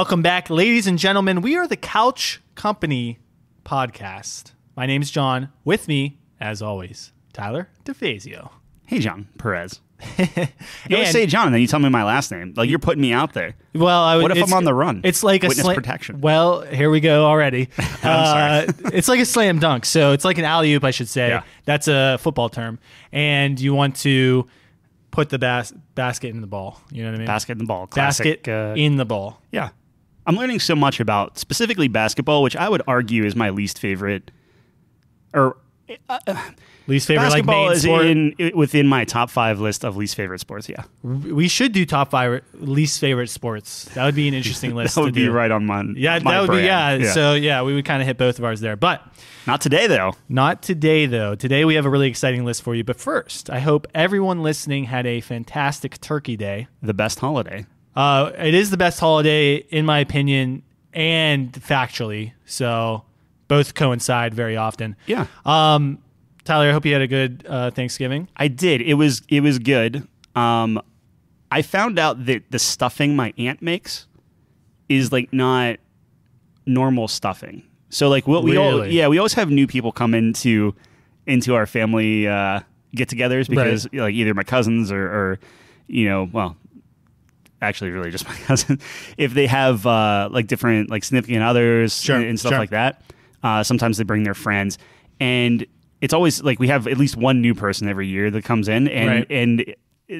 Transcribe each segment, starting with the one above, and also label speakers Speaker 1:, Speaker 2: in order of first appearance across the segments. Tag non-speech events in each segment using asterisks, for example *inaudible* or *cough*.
Speaker 1: Welcome back, ladies and gentlemen. We are the Couch Company podcast. My name is Jon. With me, as always, Tyler DeFazio.
Speaker 2: Hey, Jon Perez. *laughs* You always say Jon, and then you tell me my last name. Like you're putting me out there.
Speaker 1: Well, I,
Speaker 2: What if I'm on the run?
Speaker 1: It's like a
Speaker 2: Witness protection.
Speaker 1: Well, here we go already. *laughs* Uh, it's like a slam dunk. So it's like an alley oop, I should say.
Speaker 2: Yeah.
Speaker 1: That's a football term, and you want to put the bas- basket in the ball. You know what I mean?
Speaker 2: Basket in the ball. Classic.
Speaker 1: basket
Speaker 2: uh,
Speaker 1: in the ball.
Speaker 2: yeah. I'm learning so much about specifically basketball, which I would argue is my least favorite. Or uh, uh,
Speaker 1: Least favorite like
Speaker 2: basketball
Speaker 1: main
Speaker 2: is
Speaker 1: sport.
Speaker 2: in within my top five list of least favorite sports. Yeah,
Speaker 1: we should do top five least favorite sports. That would be an interesting *laughs* list.
Speaker 2: that would
Speaker 1: to
Speaker 2: be
Speaker 1: do.
Speaker 2: right on my
Speaker 1: Yeah,
Speaker 2: my
Speaker 1: that would be
Speaker 2: brand.
Speaker 1: yeah. So yeah, we would kind of hit both of ours there, but.
Speaker 2: not today though.
Speaker 1: Not today, though. Today we have a really exciting list for you. But first, I hope everyone listening had a fantastic Turkey Day.
Speaker 2: The best holiday.
Speaker 1: Uh, it is the best holiday, in my opinion, and factually. So both coincide very often.
Speaker 2: Yeah,
Speaker 1: Um, Tyler, I hope you had a good uh, Thanksgiving.
Speaker 2: I did. It was it was good. Um, I found out that the stuffing my aunt makes is like not normal stuffing. So like we'll, we all yeah we always have new people come into into our family uh, get-togethers because like either my cousins or, or you know well actually really just *laughs* my cousin if they have uh, like different like significant others
Speaker 1: Sure,
Speaker 2: and, and stuff
Speaker 1: sure.
Speaker 2: like that. Uh, sometimes they bring their friends and it's always like we have at least one new person every year that comes in and
Speaker 1: Right.
Speaker 2: and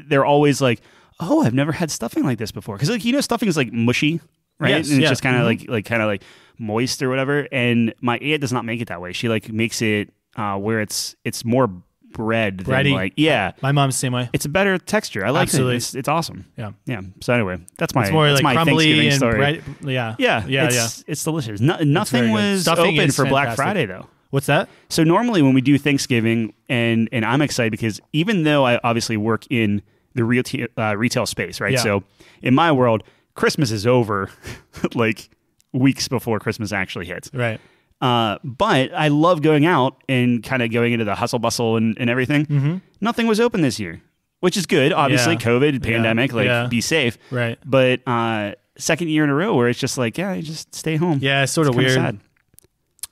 Speaker 2: they're always like oh i've never had stuffing like this before because like you know stuffing is like mushy right
Speaker 1: Yes,
Speaker 2: and it's just kind of
Speaker 1: Mhm.
Speaker 2: like like kind of like moist or whatever and my aunt does not make it that way she like makes it uh, where it's it's more bread than like yeah
Speaker 1: My mom's the same way.
Speaker 2: it's a better texture i like
Speaker 1: Absolutely.
Speaker 2: it it's, it's awesome
Speaker 1: Yeah.
Speaker 2: yeah so anyway that's my
Speaker 1: It's more
Speaker 2: that's
Speaker 1: like
Speaker 2: my
Speaker 1: crumbly
Speaker 2: Thanksgiving
Speaker 1: and
Speaker 2: story.
Speaker 1: bread. Yeah.
Speaker 2: yeah
Speaker 1: Yeah.
Speaker 2: it's,
Speaker 1: yeah.
Speaker 2: it's delicious no, nothing was
Speaker 1: Stuffing
Speaker 2: open
Speaker 1: is
Speaker 2: for black
Speaker 1: fantastic.
Speaker 2: friday though
Speaker 1: What's that?
Speaker 2: so normally when we do Thanksgiving, and and I'm excited because even though I obviously work in the real uh, retail space, right?
Speaker 1: Yeah.
Speaker 2: So in my world, Christmas is over *laughs* like weeks before Christmas actually hits.
Speaker 1: Right.
Speaker 2: Uh, but I love going out and kind of going into the hustle bustle and, and everything. Mm-hmm. Nothing was open this year, which is good. Obviously,
Speaker 1: Yeah.
Speaker 2: COVID, pandemic, like
Speaker 1: Yeah.
Speaker 2: be safe.
Speaker 1: Right.
Speaker 2: But uh, second year in a row where it's just like, yeah, you just stay home.
Speaker 1: Yeah. It's sort of
Speaker 2: Kinda
Speaker 1: weird.
Speaker 2: sad.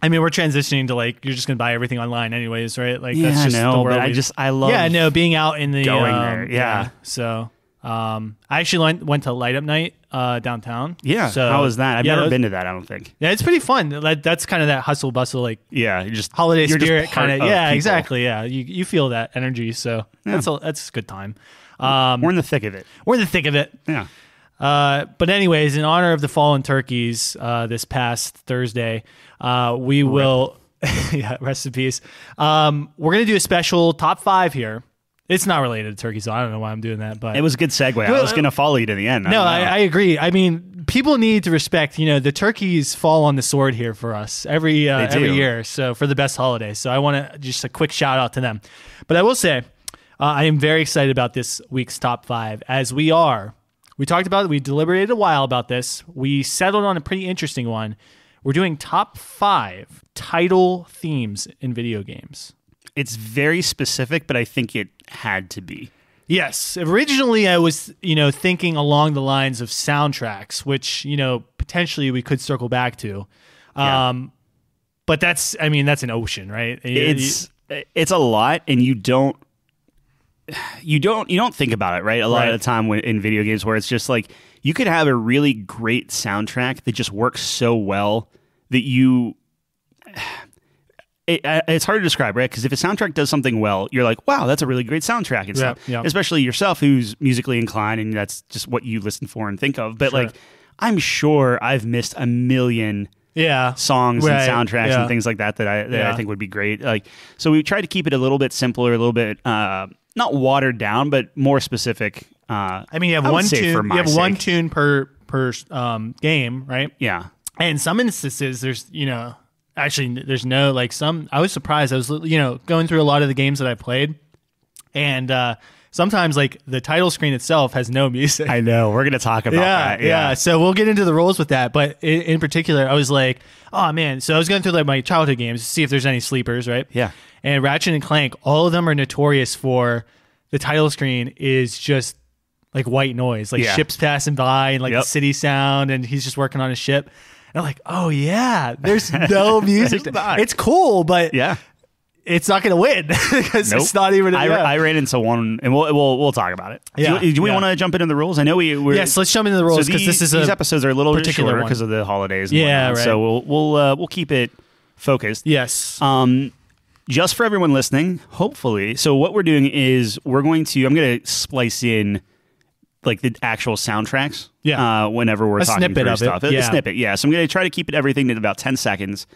Speaker 1: I mean, we're transitioning to like you're just gonna buy everything online, anyways, right? Like
Speaker 2: Yeah,
Speaker 1: that's
Speaker 2: I
Speaker 1: just the world.
Speaker 2: but I just I love
Speaker 1: yeah, no, being out in the
Speaker 2: going
Speaker 1: um,
Speaker 2: there, yeah.
Speaker 1: So, um, I actually went went to Light Up Night uh, downtown.
Speaker 2: Yeah,
Speaker 1: So
Speaker 2: how was that? I've
Speaker 1: yeah,
Speaker 2: never
Speaker 1: that was-
Speaker 2: been to that. I don't think.
Speaker 1: Yeah, it's pretty fun. Like, that's kind of that hustle bustle, like
Speaker 2: Yeah, you just
Speaker 1: holiday
Speaker 2: you're
Speaker 1: spirit kind of. Yeah,
Speaker 2: people.
Speaker 1: exactly. Yeah, you you feel that energy. So that's a that's a good time. Um,
Speaker 2: We're in the thick of it.
Speaker 1: we're in the thick of it.
Speaker 2: Yeah,
Speaker 1: Uh, but anyways, in honor of the fallen turkeys, uh, this past Thursday, uh, we will, *laughs* yeah, rest in peace. Um, we're gonna do a special top five here. It's not related to turkey, so I don't know why I'm doing that. But
Speaker 2: it was a good segue. I was going to follow you to the end.
Speaker 1: no,
Speaker 2: don't
Speaker 1: I. I agree. I mean, people need to respect. You know, the turkeys fall on the sword here for us every uh, every year. So for the best holiday, so I want to just a quick shout out to them. But I will say, uh, I am very excited about this week's top five as we are. We talked about it. We deliberated a while about this. We settled on a pretty interesting one. We're doing top five title themes in video games.
Speaker 2: It's very specific, but I think it had to be.
Speaker 1: Yes. Originally, I was, you know, thinking along the lines of soundtracks, which, you know, potentially we could circle back to.
Speaker 2: Yeah.
Speaker 1: Um, but that's, I mean, that's an ocean, right? You-
Speaker 2: It's it's a lot, and you don't *sighs* you don't you don't think about it, right? A lot
Speaker 1: Right.
Speaker 2: of the time when, in video games, where it's just like you could have a really great soundtrack that just works so well that you. It, uh, it's hard to describe, right? Because if a soundtrack does something well, you're like, "Wow, that's a really great soundtrack," and stuff. Especially yourself, who's musically inclined, and that's just what you listen for and think of. But
Speaker 1: Sure.
Speaker 2: like, I'm sure I've missed a million
Speaker 1: yeah.
Speaker 2: songs
Speaker 1: Right,
Speaker 2: and soundtracks
Speaker 1: yeah.
Speaker 2: and things like that that I that
Speaker 1: Yeah.
Speaker 2: I think would be great. Like so we try to keep it a little bit simpler, a little bit uh not watered down, but more specific. Uh
Speaker 1: I mean, you have
Speaker 2: I
Speaker 1: one tune, you have one tune per, per, um, game, right?
Speaker 2: yeah.
Speaker 1: And in some instances, there's, you know, actually, there's no, like, some, I was surprised. I was, you know, going through a lot of the games that I played. And, uh, sometimes, like, the title screen itself has no music. *laughs*
Speaker 2: I know. We're gonna talk about
Speaker 1: yeah,
Speaker 2: that.
Speaker 1: yeah, So we'll get into the roles with that. But in, in particular, I was like, oh man. So I was going through like my childhood games to see if there's any sleepers, right?
Speaker 2: Yeah.
Speaker 1: And Ratchet and Clank, all of them are notorious for the title screen is just like white noise, like
Speaker 2: Yeah.
Speaker 1: ships passing by and like
Speaker 2: Yep.
Speaker 1: the city sound, and he's just working on his ship. I'm like, oh yeah, there's no *laughs* music. It's cool, but
Speaker 2: Yeah.
Speaker 1: it's not going to win *laughs* because
Speaker 2: Nope.
Speaker 1: it's not even.
Speaker 2: I,
Speaker 1: yeah.
Speaker 2: I ran into one, and we'll we'll, we'll talk about it.
Speaker 1: Yeah,
Speaker 2: Do, do we
Speaker 1: yeah.
Speaker 2: want to jump into the rules? I know we. We're,
Speaker 1: yes, let's jump into the rules because
Speaker 2: these,
Speaker 1: this is
Speaker 2: these episodes are a little
Speaker 1: particular
Speaker 2: because of the holidays.
Speaker 1: Yeah, right.
Speaker 2: So we'll we'll uh, we'll keep it focused.
Speaker 1: yes.
Speaker 2: Um, just for everyone listening, hopefully. So what we're doing is we're going to. I'm going to splice in like the actual soundtracks.
Speaker 1: Yeah.
Speaker 2: Uh, whenever we're
Speaker 1: A
Speaker 2: talking
Speaker 1: snippet
Speaker 2: through
Speaker 1: of it,
Speaker 2: stuff, A- a
Speaker 1: yeah.
Speaker 2: snippet. Yeah. So I'm going to try to keep it everything to about 10 seconds.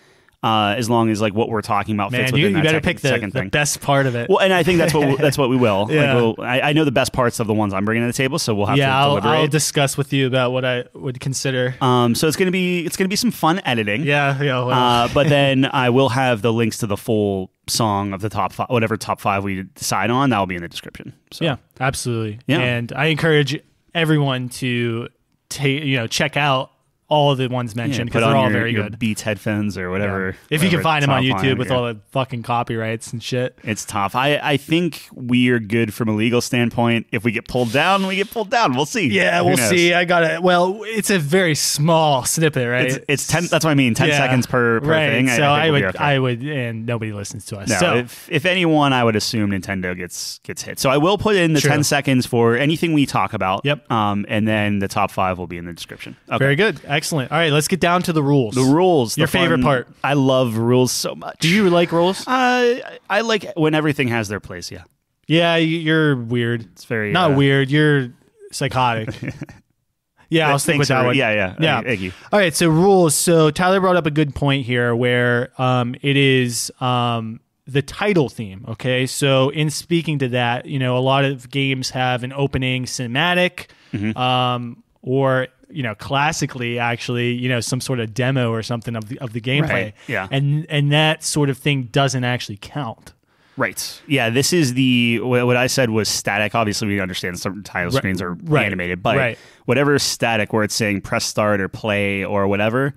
Speaker 2: Uh, as long as like what we're talking about
Speaker 1: Man,
Speaker 2: fits
Speaker 1: you,
Speaker 2: within
Speaker 1: you
Speaker 2: that
Speaker 1: better
Speaker 2: second,
Speaker 1: pick the,
Speaker 2: second
Speaker 1: the
Speaker 2: thing.
Speaker 1: best part of it.
Speaker 2: Well, and I think that's what we, that's what we will. *laughs*
Speaker 1: Yeah.
Speaker 2: Like, we'll, I, I know the best parts of the ones I'm bringing to the table, so we'll have
Speaker 1: yeah,
Speaker 2: to
Speaker 1: I'll,
Speaker 2: deliberate.
Speaker 1: I'll discuss with you about what I would consider.
Speaker 2: um, so it's gonna be it's gonna be some fun editing.
Speaker 1: yeah, yeah. Well,
Speaker 2: Uh, *laughs* but then I will have the links to the full song of the top five, whatever top five we decide on. That will be in the description. So
Speaker 1: yeah, absolutely.
Speaker 2: Yeah.
Speaker 1: And I encourage everyone to take, you know, check out all of the ones mentioned because they're all
Speaker 2: your,
Speaker 1: very
Speaker 2: your
Speaker 1: good.
Speaker 2: Beats headphones or whatever.
Speaker 1: If you can find them on YouTube
Speaker 2: line,
Speaker 1: with
Speaker 2: yeah.
Speaker 1: all the fucking copyrights and shit.
Speaker 2: It's tough. I, I think we are good from a legal standpoint. If we get pulled down, we get pulled down. We'll see.
Speaker 1: Yeah,
Speaker 2: Who
Speaker 1: we'll
Speaker 2: knows?
Speaker 1: see. I got it. Well, it's a very small snippet, right?
Speaker 2: It's, it's ten. That's what I mean. Ten
Speaker 1: Yeah.
Speaker 2: seconds per, per
Speaker 1: right.
Speaker 2: thing.
Speaker 1: So
Speaker 2: I,
Speaker 1: I,
Speaker 2: think
Speaker 1: would,
Speaker 2: okay.
Speaker 1: I would, and nobody listens to us.
Speaker 2: No,
Speaker 1: so
Speaker 2: if, if anyone, I would assume Nintendo gets gets hit. So I will put in the
Speaker 1: True.
Speaker 2: ten seconds for anything we talk about.
Speaker 1: Yep.
Speaker 2: Um, and then the top five will be in the description. Okay.
Speaker 1: very good, excellent. All right, let's get down to the rules.
Speaker 2: The rules.
Speaker 1: Your
Speaker 2: the
Speaker 1: favorite
Speaker 2: fun-
Speaker 1: part.
Speaker 2: I love rules so much.
Speaker 1: Do you like rules?
Speaker 2: Uh, I- I like when everything has their place. Yeah,
Speaker 1: Yeah, you're weird.
Speaker 2: it's very
Speaker 1: Not
Speaker 2: uh,
Speaker 1: weird. You're psychotic. *laughs* yeah, I'll stick with that one.
Speaker 2: Yeah, yeah,
Speaker 1: Yeah.
Speaker 2: Thank you.
Speaker 1: All right, so rules. So Tyler brought up a good point here where um, it is um, the title theme. Okay, so in speaking to that, you know, a lot of games have an opening cinematic,
Speaker 2: Mm-hmm.
Speaker 1: um, or you know, classically, actually, you know, some sort of demo or something of the of the gameplay.
Speaker 2: Right, yeah.
Speaker 1: and and that sort of thing doesn't actually count.
Speaker 2: Right. Yeah. This is the what I said was static. Obviously, we understand some title
Speaker 1: Right,
Speaker 2: screens are
Speaker 1: right,
Speaker 2: animated, but
Speaker 1: right.
Speaker 2: whatever is static, where it's saying press start or play or whatever,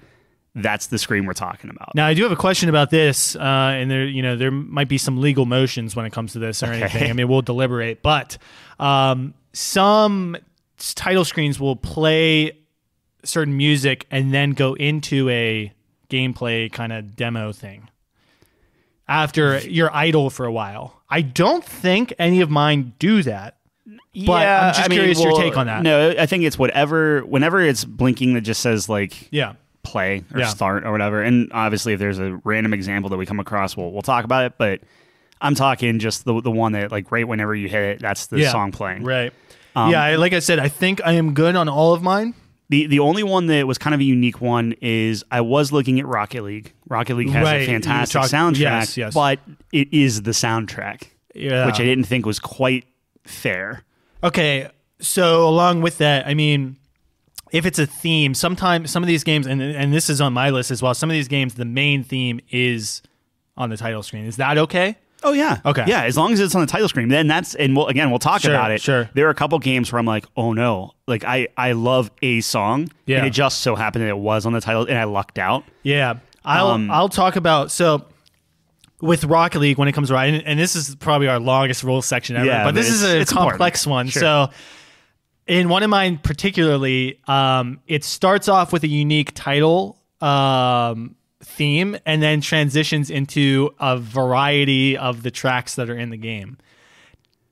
Speaker 2: that's the screen we're talking about.
Speaker 1: Now, I do have a question about this, uh, and there, you know, there might be some legal motions when it comes to this or anything. I mean, we'll deliberate, but um, some title screens will play certain music and then go into a gameplay kind of demo thing after you're idle for a while. I don't think any of mine do that. But I'm just curious your take on that.
Speaker 2: No, I think it's whatever. Whenever it's blinking, that just says like
Speaker 1: Yeah.
Speaker 2: play or
Speaker 1: Yeah.
Speaker 2: start or whatever. And obviously, if there's a random example that we come across, we'll we'll talk about it. But I'm talking just the the one that like right whenever you hit it, that's the
Speaker 1: Yeah.
Speaker 2: song playing.
Speaker 1: Right.
Speaker 2: Um,
Speaker 1: yeah, I, like I said, I think I am good on all of mine.
Speaker 2: The the only one that was kind of a unique one is I was looking at Rocket League. Rocket League has
Speaker 1: Right,
Speaker 2: a fantastic
Speaker 1: talked-
Speaker 2: soundtrack,
Speaker 1: yes, yes.
Speaker 2: but it is the soundtrack,
Speaker 1: Yeah.
Speaker 2: which I didn't think was quite fair.
Speaker 1: Okay, so along with that, I mean, if it's a theme, sometimes some of these games, and and this is on my list as well. Some of these games, the main theme is on the title screen. Is that okay?
Speaker 2: Oh yeah,
Speaker 1: Okay.
Speaker 2: yeah. As long as it's on the title screen, then that's and we'll again we'll talk
Speaker 1: Sure,
Speaker 2: about it.
Speaker 1: sure.
Speaker 2: There are a couple games where I'm like, oh no, like I I love a song,
Speaker 1: Yeah.
Speaker 2: and it just so happened that it was on the title, and I lucked out.
Speaker 1: Yeah, I'll
Speaker 2: Um,
Speaker 1: I'll talk about so. With Rocket League, when it comes to and, and this is probably our longest rules section ever,
Speaker 2: Yeah,
Speaker 1: but this is a
Speaker 2: it's
Speaker 1: complex
Speaker 2: important.
Speaker 1: one.
Speaker 2: Sure.
Speaker 1: So, in one of mine particularly, um, it starts off with a unique title um, theme and then transitions into a variety of the tracks that are in the game.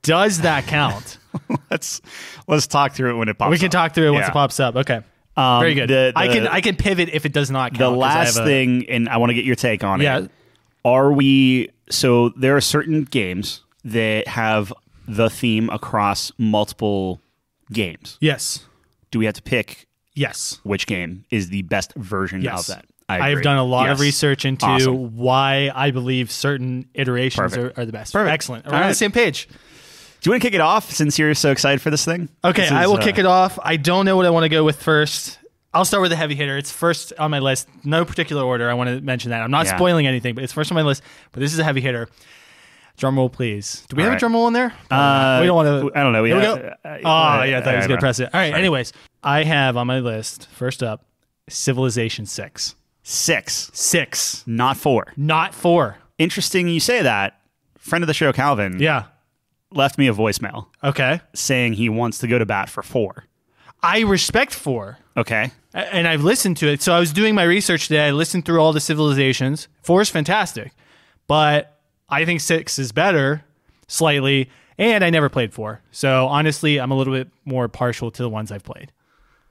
Speaker 1: Does that count? *laughs*
Speaker 2: let's let's talk through it when it pops.
Speaker 1: we can
Speaker 2: up.
Speaker 1: talk through it once it pops up. Okay,
Speaker 2: Um,
Speaker 1: very good.
Speaker 2: the-
Speaker 1: I can I can pivot if it does not count.
Speaker 2: The last
Speaker 1: a-
Speaker 2: thing, and I want to get your take on
Speaker 1: Yeah.
Speaker 2: it. Are we so? There are certain games that have the theme across multiple games.
Speaker 1: Yes,
Speaker 2: Do we have to pick
Speaker 1: yes.
Speaker 2: which game is the best version
Speaker 1: Yes.
Speaker 2: of that?
Speaker 1: I
Speaker 2: agree.
Speaker 1: have done a lot of research into
Speaker 2: Awesome.
Speaker 1: why I believe certain iterations are, are the best.
Speaker 2: Perfect.
Speaker 1: Excellent. We're
Speaker 2: All
Speaker 1: on the same page.
Speaker 2: Do you want to kick it off since you're so excited for this thing?
Speaker 1: Okay,
Speaker 2: This
Speaker 1: I will
Speaker 2: uh,
Speaker 1: kick it off. I don't know what I want to go with first. I'll start with the heavy hitter. It's first on my list. No particular order. I want to mention that. I'm not
Speaker 2: Yeah.
Speaker 1: spoiling anything, but it's first on my list. But this is a heavy hitter. Drum roll, please. Do we
Speaker 2: All
Speaker 1: have a drum roll in there?
Speaker 2: Uh,
Speaker 1: we don't want to.
Speaker 2: I don't know.
Speaker 1: Here we
Speaker 2: Yeah,
Speaker 1: go.
Speaker 2: uh, uh,
Speaker 1: oh, yeah, I thought I was
Speaker 2: uh,
Speaker 1: going to press it. All right,
Speaker 2: Sorry.
Speaker 1: anyways. I have on my list, first up, Civilization 6.
Speaker 2: Six,
Speaker 1: 6.
Speaker 2: not four.
Speaker 1: Not 4.
Speaker 2: Interesting you say that. Friend of the show, Calvin.
Speaker 1: Yeah.
Speaker 2: left me a voicemail
Speaker 1: Okay.
Speaker 2: saying he wants to go to bat for four.
Speaker 1: I respect four.
Speaker 2: Okay.
Speaker 1: And I've listened to it. So I was doing my research today. I listened through all the civilizations. Four is fantastic, but I think six is better slightly. And I never played four. So honestly, I'm a little bit more partial to the ones I've played.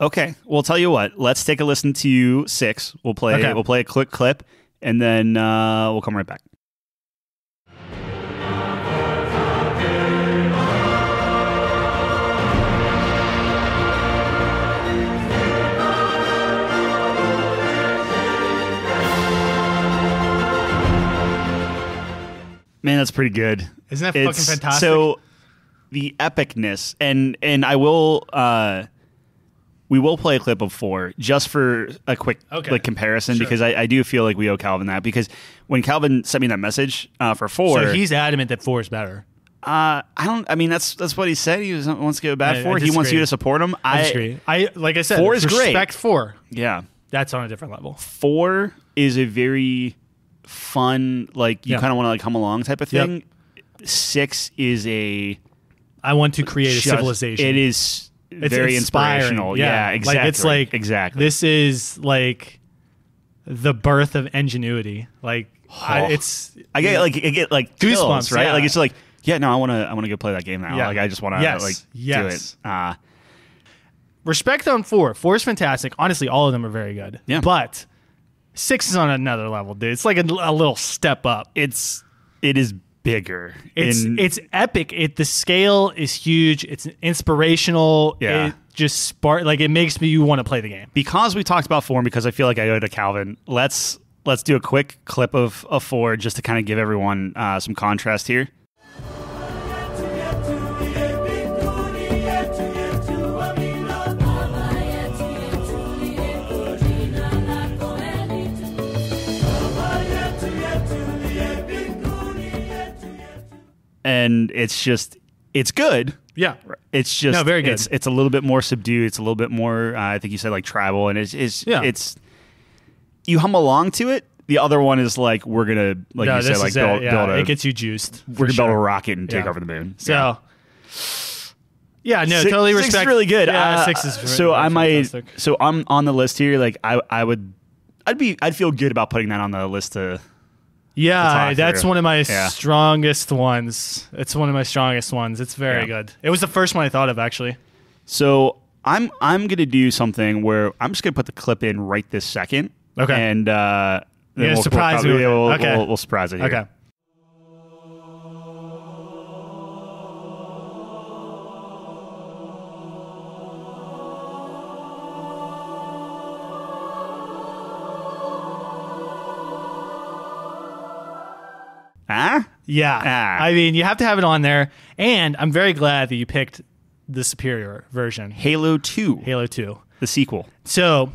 Speaker 2: Okay. Well, tell you what. Let's take a listen to you six. We'll play.
Speaker 1: Okay.
Speaker 2: We'll play a quick clip, and then uh, we'll come right back. Man, that's pretty good.
Speaker 1: Isn't that fucking fantastic?
Speaker 2: So the epicness, and and I will, uh, we will play a clip of four just for a quick
Speaker 1: Okay.
Speaker 2: like comparison
Speaker 1: Sure.
Speaker 2: because I, I do feel like we owe Calvin that because when Calvin sent me that message uh, for four,
Speaker 1: So he's adamant that four is better.
Speaker 2: uh, I don't. I mean, that's that's what he said. He was, wants to go back
Speaker 1: I- I
Speaker 2: for. He wants you to support him.
Speaker 1: I
Speaker 2: I,
Speaker 1: disagree. I like I said,
Speaker 2: Four is great.
Speaker 1: respect four.
Speaker 2: yeah.
Speaker 1: That's on a different level.
Speaker 2: Four is a very fun, like you
Speaker 1: Yeah.
Speaker 2: kind of want to like come along type of
Speaker 1: Yep.
Speaker 2: thing. Six is a
Speaker 1: I want to create a civilization.
Speaker 2: It is
Speaker 1: It's
Speaker 2: very
Speaker 1: inspiring.
Speaker 2: inspirational. Yeah, exactly.
Speaker 1: Like it's like
Speaker 2: exactly.
Speaker 1: This is like the birth of ingenuity. Like I,
Speaker 2: Oh.
Speaker 1: it's
Speaker 2: I get like I get like
Speaker 1: Goosebumps,
Speaker 2: chills, right?
Speaker 1: yeah.
Speaker 2: Like it's like yeah, no, I want to I want to go play that game now.
Speaker 1: Yeah.
Speaker 2: Like I just want to
Speaker 1: Yes,
Speaker 2: like
Speaker 1: yes.
Speaker 2: do it. Uh,
Speaker 1: respect on four. Four is fantastic. Honestly, all of them are very good.
Speaker 2: Yeah.
Speaker 1: But six is on another level, dude. It's like a, a little step up.
Speaker 2: it's it is bigger.
Speaker 1: It's
Speaker 2: in-
Speaker 1: it's epic. It the scale is huge. It's inspirational.
Speaker 2: Yeah.
Speaker 1: It just spark like it makes me you want to play the game.
Speaker 2: because we talked about four because I feel like I owe it to Calvin. Let's let's do a quick clip of, of four just to kind of give everyone uh, some contrast here. And it's just it's good.
Speaker 1: Yeah.
Speaker 2: It's just
Speaker 1: No, very good.
Speaker 2: It's, it's a little bit more subdued. It's a little bit more. Uh, I think you said like tribal, and it's it's
Speaker 1: Yeah.
Speaker 2: it's you hum along to it. The other one is like we're gonna like
Speaker 1: no,
Speaker 2: you said like build,
Speaker 1: it. Yeah,
Speaker 2: build a
Speaker 1: it gets you juiced.
Speaker 2: we're gonna build a rocket and take
Speaker 1: Yeah.
Speaker 2: over the moon.
Speaker 1: So,
Speaker 2: Yeah.
Speaker 1: no,
Speaker 2: Six-
Speaker 1: totally
Speaker 2: six
Speaker 1: respect.
Speaker 2: is really good.
Speaker 1: Yeah,
Speaker 2: Uh,
Speaker 1: six is
Speaker 2: so I might.
Speaker 1: fantastic.
Speaker 2: So I'm on the list here. Like I I would. I'd be. I'd feel good about putting that on the list to.
Speaker 1: Yeah, that's
Speaker 2: through.
Speaker 1: one of my
Speaker 2: Yeah.
Speaker 1: strongest ones. It's one of my strongest ones. It's very
Speaker 2: Yeah.
Speaker 1: good. It was the first one I thought of actually.
Speaker 2: So I'm I'm gonna do something where I'm just gonna put the clip in right this second.
Speaker 1: Okay.
Speaker 2: And uh, then we'll,
Speaker 1: surprise
Speaker 2: we'll,
Speaker 1: me it.
Speaker 2: we'll,
Speaker 1: Okay.
Speaker 2: we'll, we'll surprise it. Here.
Speaker 1: Okay. Yeah.
Speaker 2: Ah.
Speaker 1: I mean, you have to have it on there. And I'm very glad that you picked the superior version,
Speaker 2: Halo Two,
Speaker 1: Halo 2.
Speaker 2: the sequel.
Speaker 1: So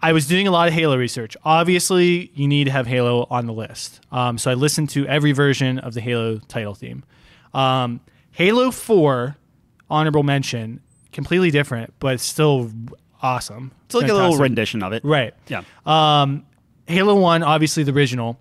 Speaker 1: I was doing a lot of Halo research. Obviously, you need to have Halo on the list. Um, so I listened to every version of the Halo title theme. Um, Halo 4, honorable mention, completely different, but still awesome.
Speaker 2: It's like a little rendition of it.
Speaker 1: Right.
Speaker 2: Yeah.
Speaker 1: Halo 1, obviously the original.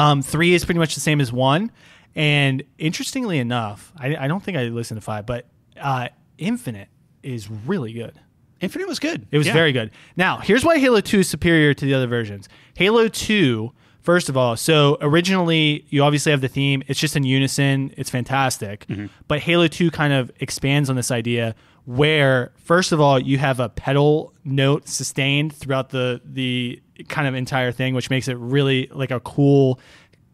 Speaker 1: Um, 3 is pretty much the same as 1. And interestingly enough, I, I don't think I listened to 5, but uh, Infinite is really good.
Speaker 2: Infinite was good.
Speaker 1: It was
Speaker 2: Yeah.
Speaker 1: very good. Now, here's why Halo 2 is superior to the other versions. Halo 2, first of all, so originally you obviously have the theme, it's just in unison, it's fantastic.
Speaker 2: Mm-hmm.
Speaker 1: But Halo 2 kind of expands on this idea where first of all you have a pedal note sustained throughout the the kind of entire thing which makes it really like a cool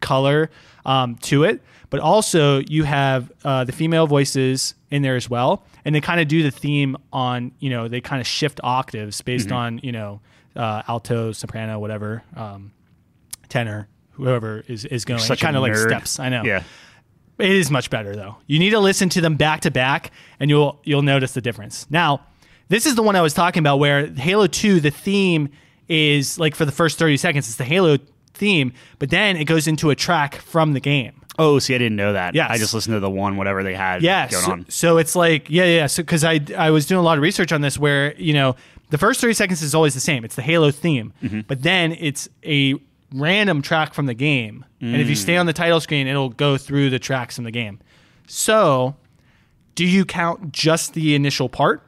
Speaker 1: color um, to it. But also you have uh, the female voices in there as well. And they kind of do the theme on you know they kind of shift octaves based on you know uh, alto soprano whatever um, tenor whoever is, is going. Kind of like steps. I know.
Speaker 2: Yeah.
Speaker 1: It is much better though. You need to listen to them back to back, and you'll you'll notice the difference. Now, this is the one I was talking about, where Halo Two, the theme is like for the first thirty seconds, it's the Halo theme, but then it goes into a track from the game.
Speaker 2: Oh, see, I didn't know that.
Speaker 1: Yeah,
Speaker 2: I just listened to the one, whatever they had
Speaker 1: Yeah,
Speaker 2: going
Speaker 1: so,
Speaker 2: on.
Speaker 1: so it's like yeah, yeah. So because I I was doing a lot of research on this, where you know the first thirty seconds is always the same. It's the Halo theme,
Speaker 2: Mm-hmm.
Speaker 1: but then it's a random track from the game, and
Speaker 2: Mm.
Speaker 1: if you stay on the title screen, it'll go through the tracks from the game. So, do you count just the initial part?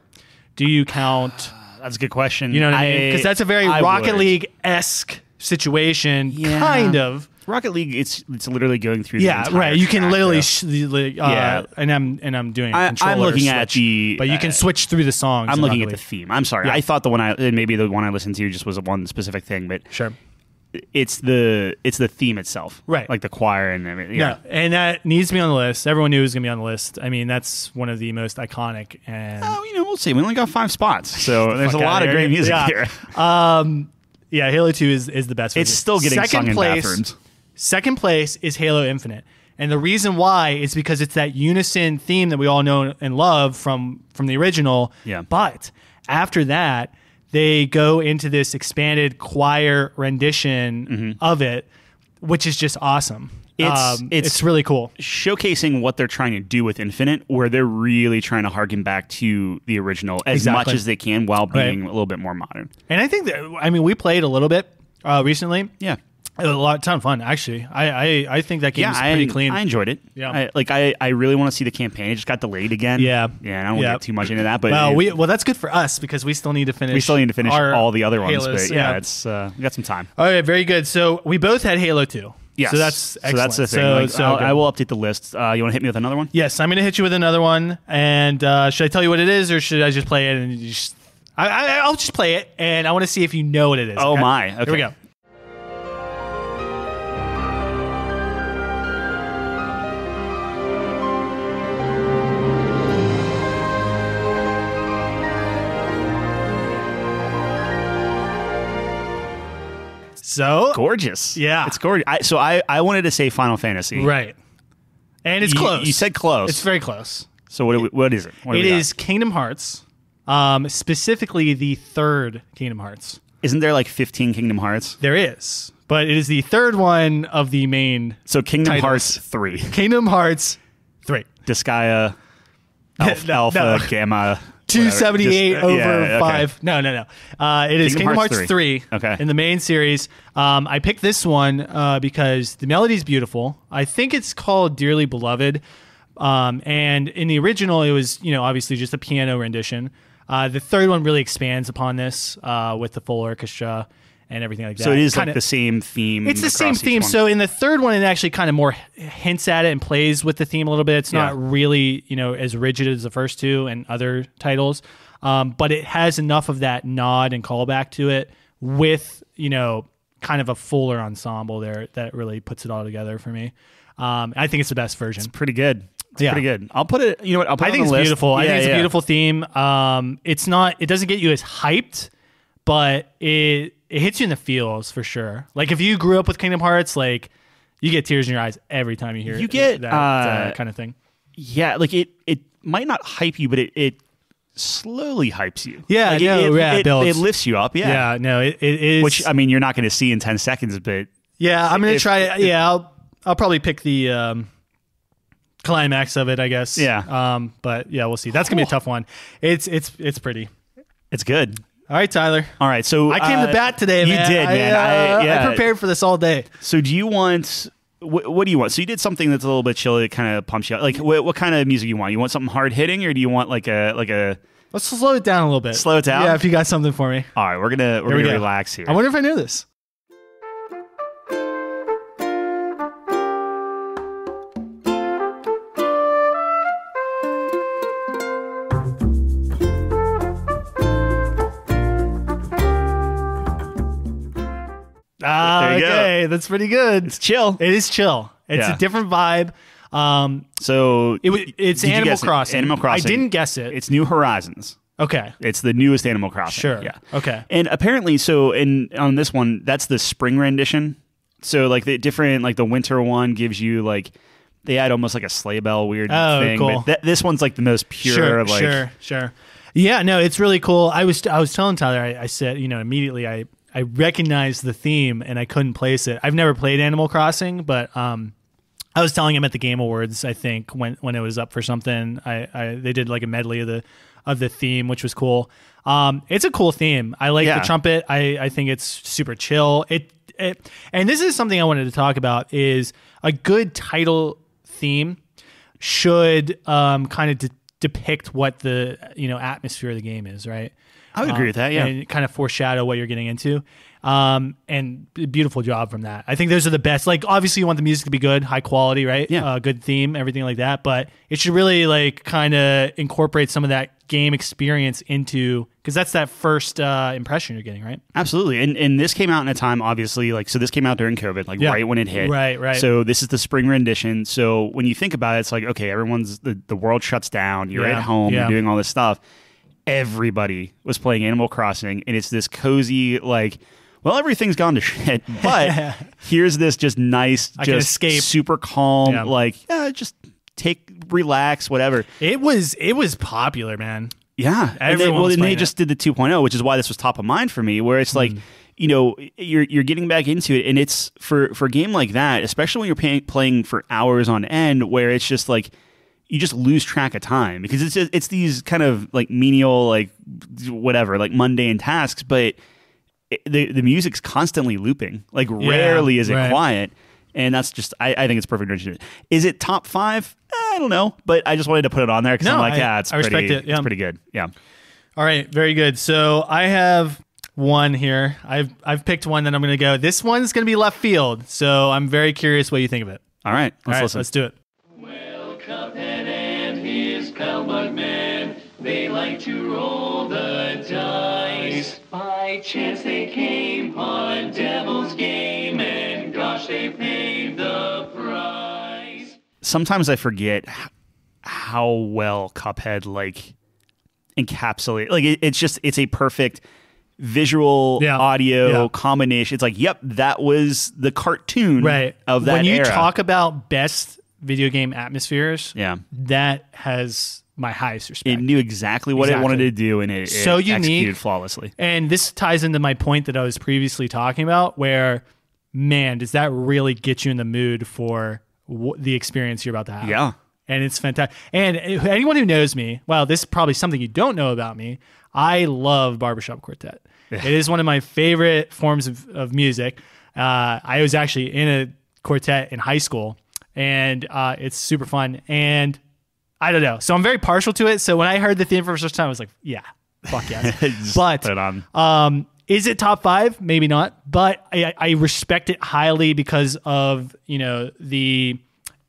Speaker 1: Do you count? *sighs*
Speaker 2: That's a good question.
Speaker 1: You know what I mean? Because that's a very
Speaker 2: I
Speaker 1: Rocket
Speaker 2: would.
Speaker 1: League esque situation,
Speaker 2: Yeah.
Speaker 1: kind of.
Speaker 2: Rocket League. It's it's literally going through.
Speaker 1: Yeah, right. You can literally, sh- like, uh,
Speaker 2: Yeah.
Speaker 1: and I'm and I'm doing.
Speaker 2: I,
Speaker 1: am
Speaker 2: looking at
Speaker 1: switch.
Speaker 2: the-
Speaker 1: but you can
Speaker 2: uh,
Speaker 1: switch through the songs.
Speaker 2: I'm looking at the theme. I'm sorry.
Speaker 1: Yeah.
Speaker 2: I thought the one I maybe the one I listened to just was a one specific thing, but
Speaker 1: Sure.
Speaker 2: It's the it's the theme itself,
Speaker 1: Right.
Speaker 2: Like the choir and everything.
Speaker 1: Yeah. And that needs to be on the list. Everyone knew it was going to be on the list. I mean, that's one of the most iconic and
Speaker 2: Oh, you know, we'll see. We only got five spots, so *laughs* there's a lot of
Speaker 1: here.
Speaker 2: great music
Speaker 1: Yeah.
Speaker 2: here.
Speaker 1: um, yeah, Halo Two is is the best.
Speaker 2: It's still getting
Speaker 1: second
Speaker 2: sung in
Speaker 1: place,
Speaker 2: bathrooms.
Speaker 1: Second place is Halo Infinite, and the reason why is because it's that unison theme that we all know and love from from the original.
Speaker 2: Yeah.
Speaker 1: But after that, they go into this expanded choir rendition of it, which is just awesome.
Speaker 2: Mm-hmm. It's-
Speaker 1: Um,
Speaker 2: it's-
Speaker 1: it's really cool.
Speaker 2: Showcasing what they're trying to do with Infinite, where they're really trying to harken back to the original as
Speaker 1: Exactly.
Speaker 2: much as they can while
Speaker 1: Right.
Speaker 2: being a little bit more modern.
Speaker 1: And I think that I mean we played a little bit uh, recently.
Speaker 2: Yeah.
Speaker 1: A lot ton of fun actually. I I, I think that game
Speaker 2: Yeah,
Speaker 1: is
Speaker 2: I,
Speaker 1: pretty clean.
Speaker 2: I enjoyed it.
Speaker 1: Yeah.
Speaker 2: I, like I, I really want to see the campaign. It just got delayed again.
Speaker 1: Yeah.
Speaker 2: yeah. I don't want
Speaker 1: Yeah.
Speaker 2: to get too much into that, but
Speaker 1: well, we well that's good for us because we still need to finish.
Speaker 2: we still need to finish all the other ones.
Speaker 1: Halos,
Speaker 2: but yeah, it's uh, we got some time.
Speaker 1: all right. Very good. So we both had Halo Two.
Speaker 2: Yes.
Speaker 1: So that's
Speaker 2: so that's the thing.
Speaker 1: So,
Speaker 2: Like,
Speaker 1: so.
Speaker 2: I will update the list. Uh, you want to hit me with another one?
Speaker 1: Yes, I'm going to hit you with another one. And uh, should I tell you what it is, or should I just play it and just? I, I, I'll just play it, and I want to see if you know what it is.
Speaker 2: Oh
Speaker 1: okay?
Speaker 2: my.
Speaker 1: Here we
Speaker 2: Okay.
Speaker 1: go. So
Speaker 2: Gorgeous.
Speaker 1: Yeah.
Speaker 2: it's gorgeous. I, so I, I wanted to say Final Fantasy.
Speaker 1: right, and it's
Speaker 2: You-
Speaker 1: close.
Speaker 2: You said close.
Speaker 1: it's very close.
Speaker 2: so what? we- What is it? What
Speaker 1: It
Speaker 2: got?
Speaker 1: Kingdom Hearts, um, specifically the third Kingdom Hearts.
Speaker 2: Isn't there like 15 Kingdom Hearts?
Speaker 1: There is, but it is the third one of the main
Speaker 2: So Kingdom
Speaker 1: Titles.
Speaker 2: Hearts three.
Speaker 1: Kingdom Hearts three.
Speaker 2: Disgaea, *laughs* Alpha,
Speaker 1: No, no.
Speaker 2: Gamma.
Speaker 1: Two seventy eight over
Speaker 2: Just- uh, yeah, okay.
Speaker 1: five. No, no, no. Uh, it is
Speaker 2: Kingdom
Speaker 1: Kingdom
Speaker 2: Hearts
Speaker 1: Hearts,
Speaker 2: 3.
Speaker 1: three.
Speaker 2: Okay.
Speaker 1: In the main series, um, I picked this one uh, because the melody is beautiful. I think it's called "Dearly Beloved," um, and in the original, it was you know obviously just a piano rendition. Uh, the third one really expands upon this uh, with the full orchestra and everything like that.
Speaker 2: So it is
Speaker 1: Kinda-
Speaker 2: like the same theme.
Speaker 1: It's the same theme. So in the third one, it actually kind of more hints at it and plays with the theme a little bit. It's not really you know as rigid as the first two and other titles, um, but it has enough of that nod and callback to it with you know kind of a fuller ensemble there that really puts it all together for me. Um, I think it's the best version.
Speaker 2: It's pretty good. It's
Speaker 1: Yeah.
Speaker 2: pretty good. I'll put it. You know what? I'll put
Speaker 1: I
Speaker 2: it
Speaker 1: think it's
Speaker 2: list.
Speaker 1: beautiful. I think it's
Speaker 2: yeah.
Speaker 1: a beautiful theme. Um, it's not. It doesn't get you as hyped, but it it hits you in the feels for sure. Like if you grew up with Kingdom Hearts, like you get tears in your eyes every time you hear
Speaker 2: You
Speaker 1: it,
Speaker 2: get,
Speaker 1: that
Speaker 2: uh,
Speaker 1: uh, kind of thing.
Speaker 2: Yeah, like it. It might not hype you, but it. it slowly hypes you.
Speaker 1: Yeah,
Speaker 2: like
Speaker 1: no,
Speaker 2: it, it,
Speaker 1: yeah, it
Speaker 2: it, lifts you up. Yeah,
Speaker 1: Yeah, no, it, it is.
Speaker 2: which I mean, you're not going to see in ten seconds, but
Speaker 1: yeah, I'm gonna try. it. Yeah, I'll I'll probably pick the um, climax of it, I guess.
Speaker 2: Yeah.
Speaker 1: Um, but yeah, we'll see. That's gonna be a tough one. It's it's it's pretty.
Speaker 2: it's good.
Speaker 1: All right, Tyler.
Speaker 2: All right, so
Speaker 1: I came
Speaker 2: uh,
Speaker 1: to bat today,
Speaker 2: You
Speaker 1: man.
Speaker 2: did,
Speaker 1: I,
Speaker 2: man.
Speaker 1: uh,
Speaker 2: I, yeah.
Speaker 1: I prepared for this all day.
Speaker 2: So do you want? What, what do you want? So you did something that's a little bit chilly, that kind of pumps you out. Like what, what kind of music you want? You want something hard hitting, or do you want like a like a?
Speaker 1: Let's slow it down a little bit.
Speaker 2: Slow it down?
Speaker 1: Yeah, if you got something for me.
Speaker 2: All right, we're gonna we're
Speaker 1: Here
Speaker 2: gonna
Speaker 1: go.
Speaker 2: relax here.
Speaker 1: I wonder if I knew this. Ah,
Speaker 2: you go.
Speaker 1: okay, that's pretty good.
Speaker 2: it's chill.
Speaker 1: It is chill. It's
Speaker 2: Yeah.
Speaker 1: a different vibe. Um,
Speaker 2: So
Speaker 1: it, wa- it's Animal
Speaker 2: guess it?
Speaker 1: Crossing.
Speaker 2: Animal Crossing.
Speaker 1: I didn't guess it.
Speaker 2: It's New Horizons.
Speaker 1: okay,
Speaker 2: It's the newest Animal Crossing.
Speaker 1: sure.
Speaker 2: Yeah.
Speaker 1: Okay.
Speaker 2: And apparently, so in on this one, that's the spring rendition. So like the different, like the winter one gives you like they had almost like a sleigh bell weird
Speaker 1: Oh,
Speaker 2: thing.
Speaker 1: cool.
Speaker 2: But th- this one's like the most pure.
Speaker 1: sure,
Speaker 2: like,
Speaker 1: sure, sure. Yeah, no, it's really cool. I was I was telling Tyler, I, I said, you know, immediately I I recognized the theme and I couldn't place it. I've never played Animal Crossing, but um, I was telling him at the Game Awards, I think when when it was up for something, I, I they did like a medley of the of the theme, which was cool. Um, it's a cool theme. I like
Speaker 2: Yeah.
Speaker 1: the trumpet. I I think it's super chill. It it and this is something I wanted to talk about is a good title theme should um, kind of de- depict what the you know atmosphere of the game is, right?
Speaker 2: I would agree with that. Yeah.
Speaker 1: and kind of foreshadow what you're getting into. Um, and beautiful job from that. I think those are the best. Like, obviously, you want the music to be good, high quality, right?
Speaker 2: Yeah.
Speaker 1: uh, good theme, everything like that. But it should really like kind of incorporate some of that game experience into because that's that first uh, impression you're getting, right?
Speaker 2: Absolutely. And and this came out in a time obviously like so this came out during COVID, like
Speaker 1: Yeah.
Speaker 2: right when it hit.
Speaker 1: Right, right.
Speaker 2: So this is the spring rendition. So when you think about it, it's like, okay, everyone's the, the world shuts down, you're
Speaker 1: Yeah,
Speaker 2: at home,
Speaker 1: yeah.
Speaker 2: you're doing all this stuff. Everybody was playing Animal Crossing and it's this cozy like well, everything's gone to *laughs* shit, but *laughs* here's this just nice,
Speaker 1: I
Speaker 2: just
Speaker 1: escape.
Speaker 2: super calm,
Speaker 1: Yeah.
Speaker 2: like yeah, just take, relax, whatever.
Speaker 1: It was it was popular, man.
Speaker 2: Yeah, and they,
Speaker 1: Everyone
Speaker 2: well, and they
Speaker 1: playing
Speaker 2: just did the 2.0, which is why this was top of mind for me. Where it's like,
Speaker 1: Mm.
Speaker 2: you know, you're you're getting back into it, and it's for for a game like that, especially when you're paying, playing for hours on end, where it's just like you just lose track of time because it's it's these kind of like menial, like whatever, like mundane tasks, but it, the the music's constantly looping. Like rarely is it
Speaker 1: right.
Speaker 2: quiet. And that's just, I, I think it's perfect. rendition. Is it top five? I don't know, but I just wanted to put it on there because
Speaker 1: No,
Speaker 2: I'm like,
Speaker 1: I-
Speaker 2: yeah, it's
Speaker 1: I respect
Speaker 2: pretty,
Speaker 1: it, yeah.
Speaker 2: it's pretty good. Yeah.
Speaker 1: All right, very good. So I have one here. I've I've picked one that I'm going to go. This one's going to be left field. So I'm very curious what you think of it.
Speaker 2: All right, let's
Speaker 1: All right,
Speaker 2: listen.
Speaker 1: let's do it.
Speaker 3: Well, By chance they came on Devil's Game, and gosh, they paid the price.
Speaker 2: Sometimes I forget how well Cuphead like encapsulate. Like it, it's just it's a perfect visual
Speaker 1: Yeah,
Speaker 2: audio
Speaker 1: yeah.
Speaker 2: combination. It's like, yep, that was the cartoon
Speaker 1: Right.
Speaker 2: of that
Speaker 1: when you
Speaker 2: era.
Speaker 1: talk about best video game atmospheres,
Speaker 2: yeah.
Speaker 1: that has my highest respect.
Speaker 2: It knew exactly what
Speaker 1: Exactly.
Speaker 2: it wanted to do, and it, it
Speaker 1: So unique.
Speaker 2: executed flawlessly.
Speaker 1: And this ties into my point that I was previously talking about, where, man, does that really get you in the mood for w- the experience you're about to have?
Speaker 2: Yeah.
Speaker 1: And it's fantastic. And anyone who knows me, well, this is probably something you don't know about me. I love barbershop quartet. It is one of my favorite forms of, of music. Uh, I was actually in a quartet in high school, and uh, it's super fun. And I don't know. So I'm very partial to it. So when I heard the theme for the first time, I was like, yeah, fuck *laughs* yes. But
Speaker 2: put it on.
Speaker 1: um, is it top five? Maybe not, but I, I respect it highly because of you know the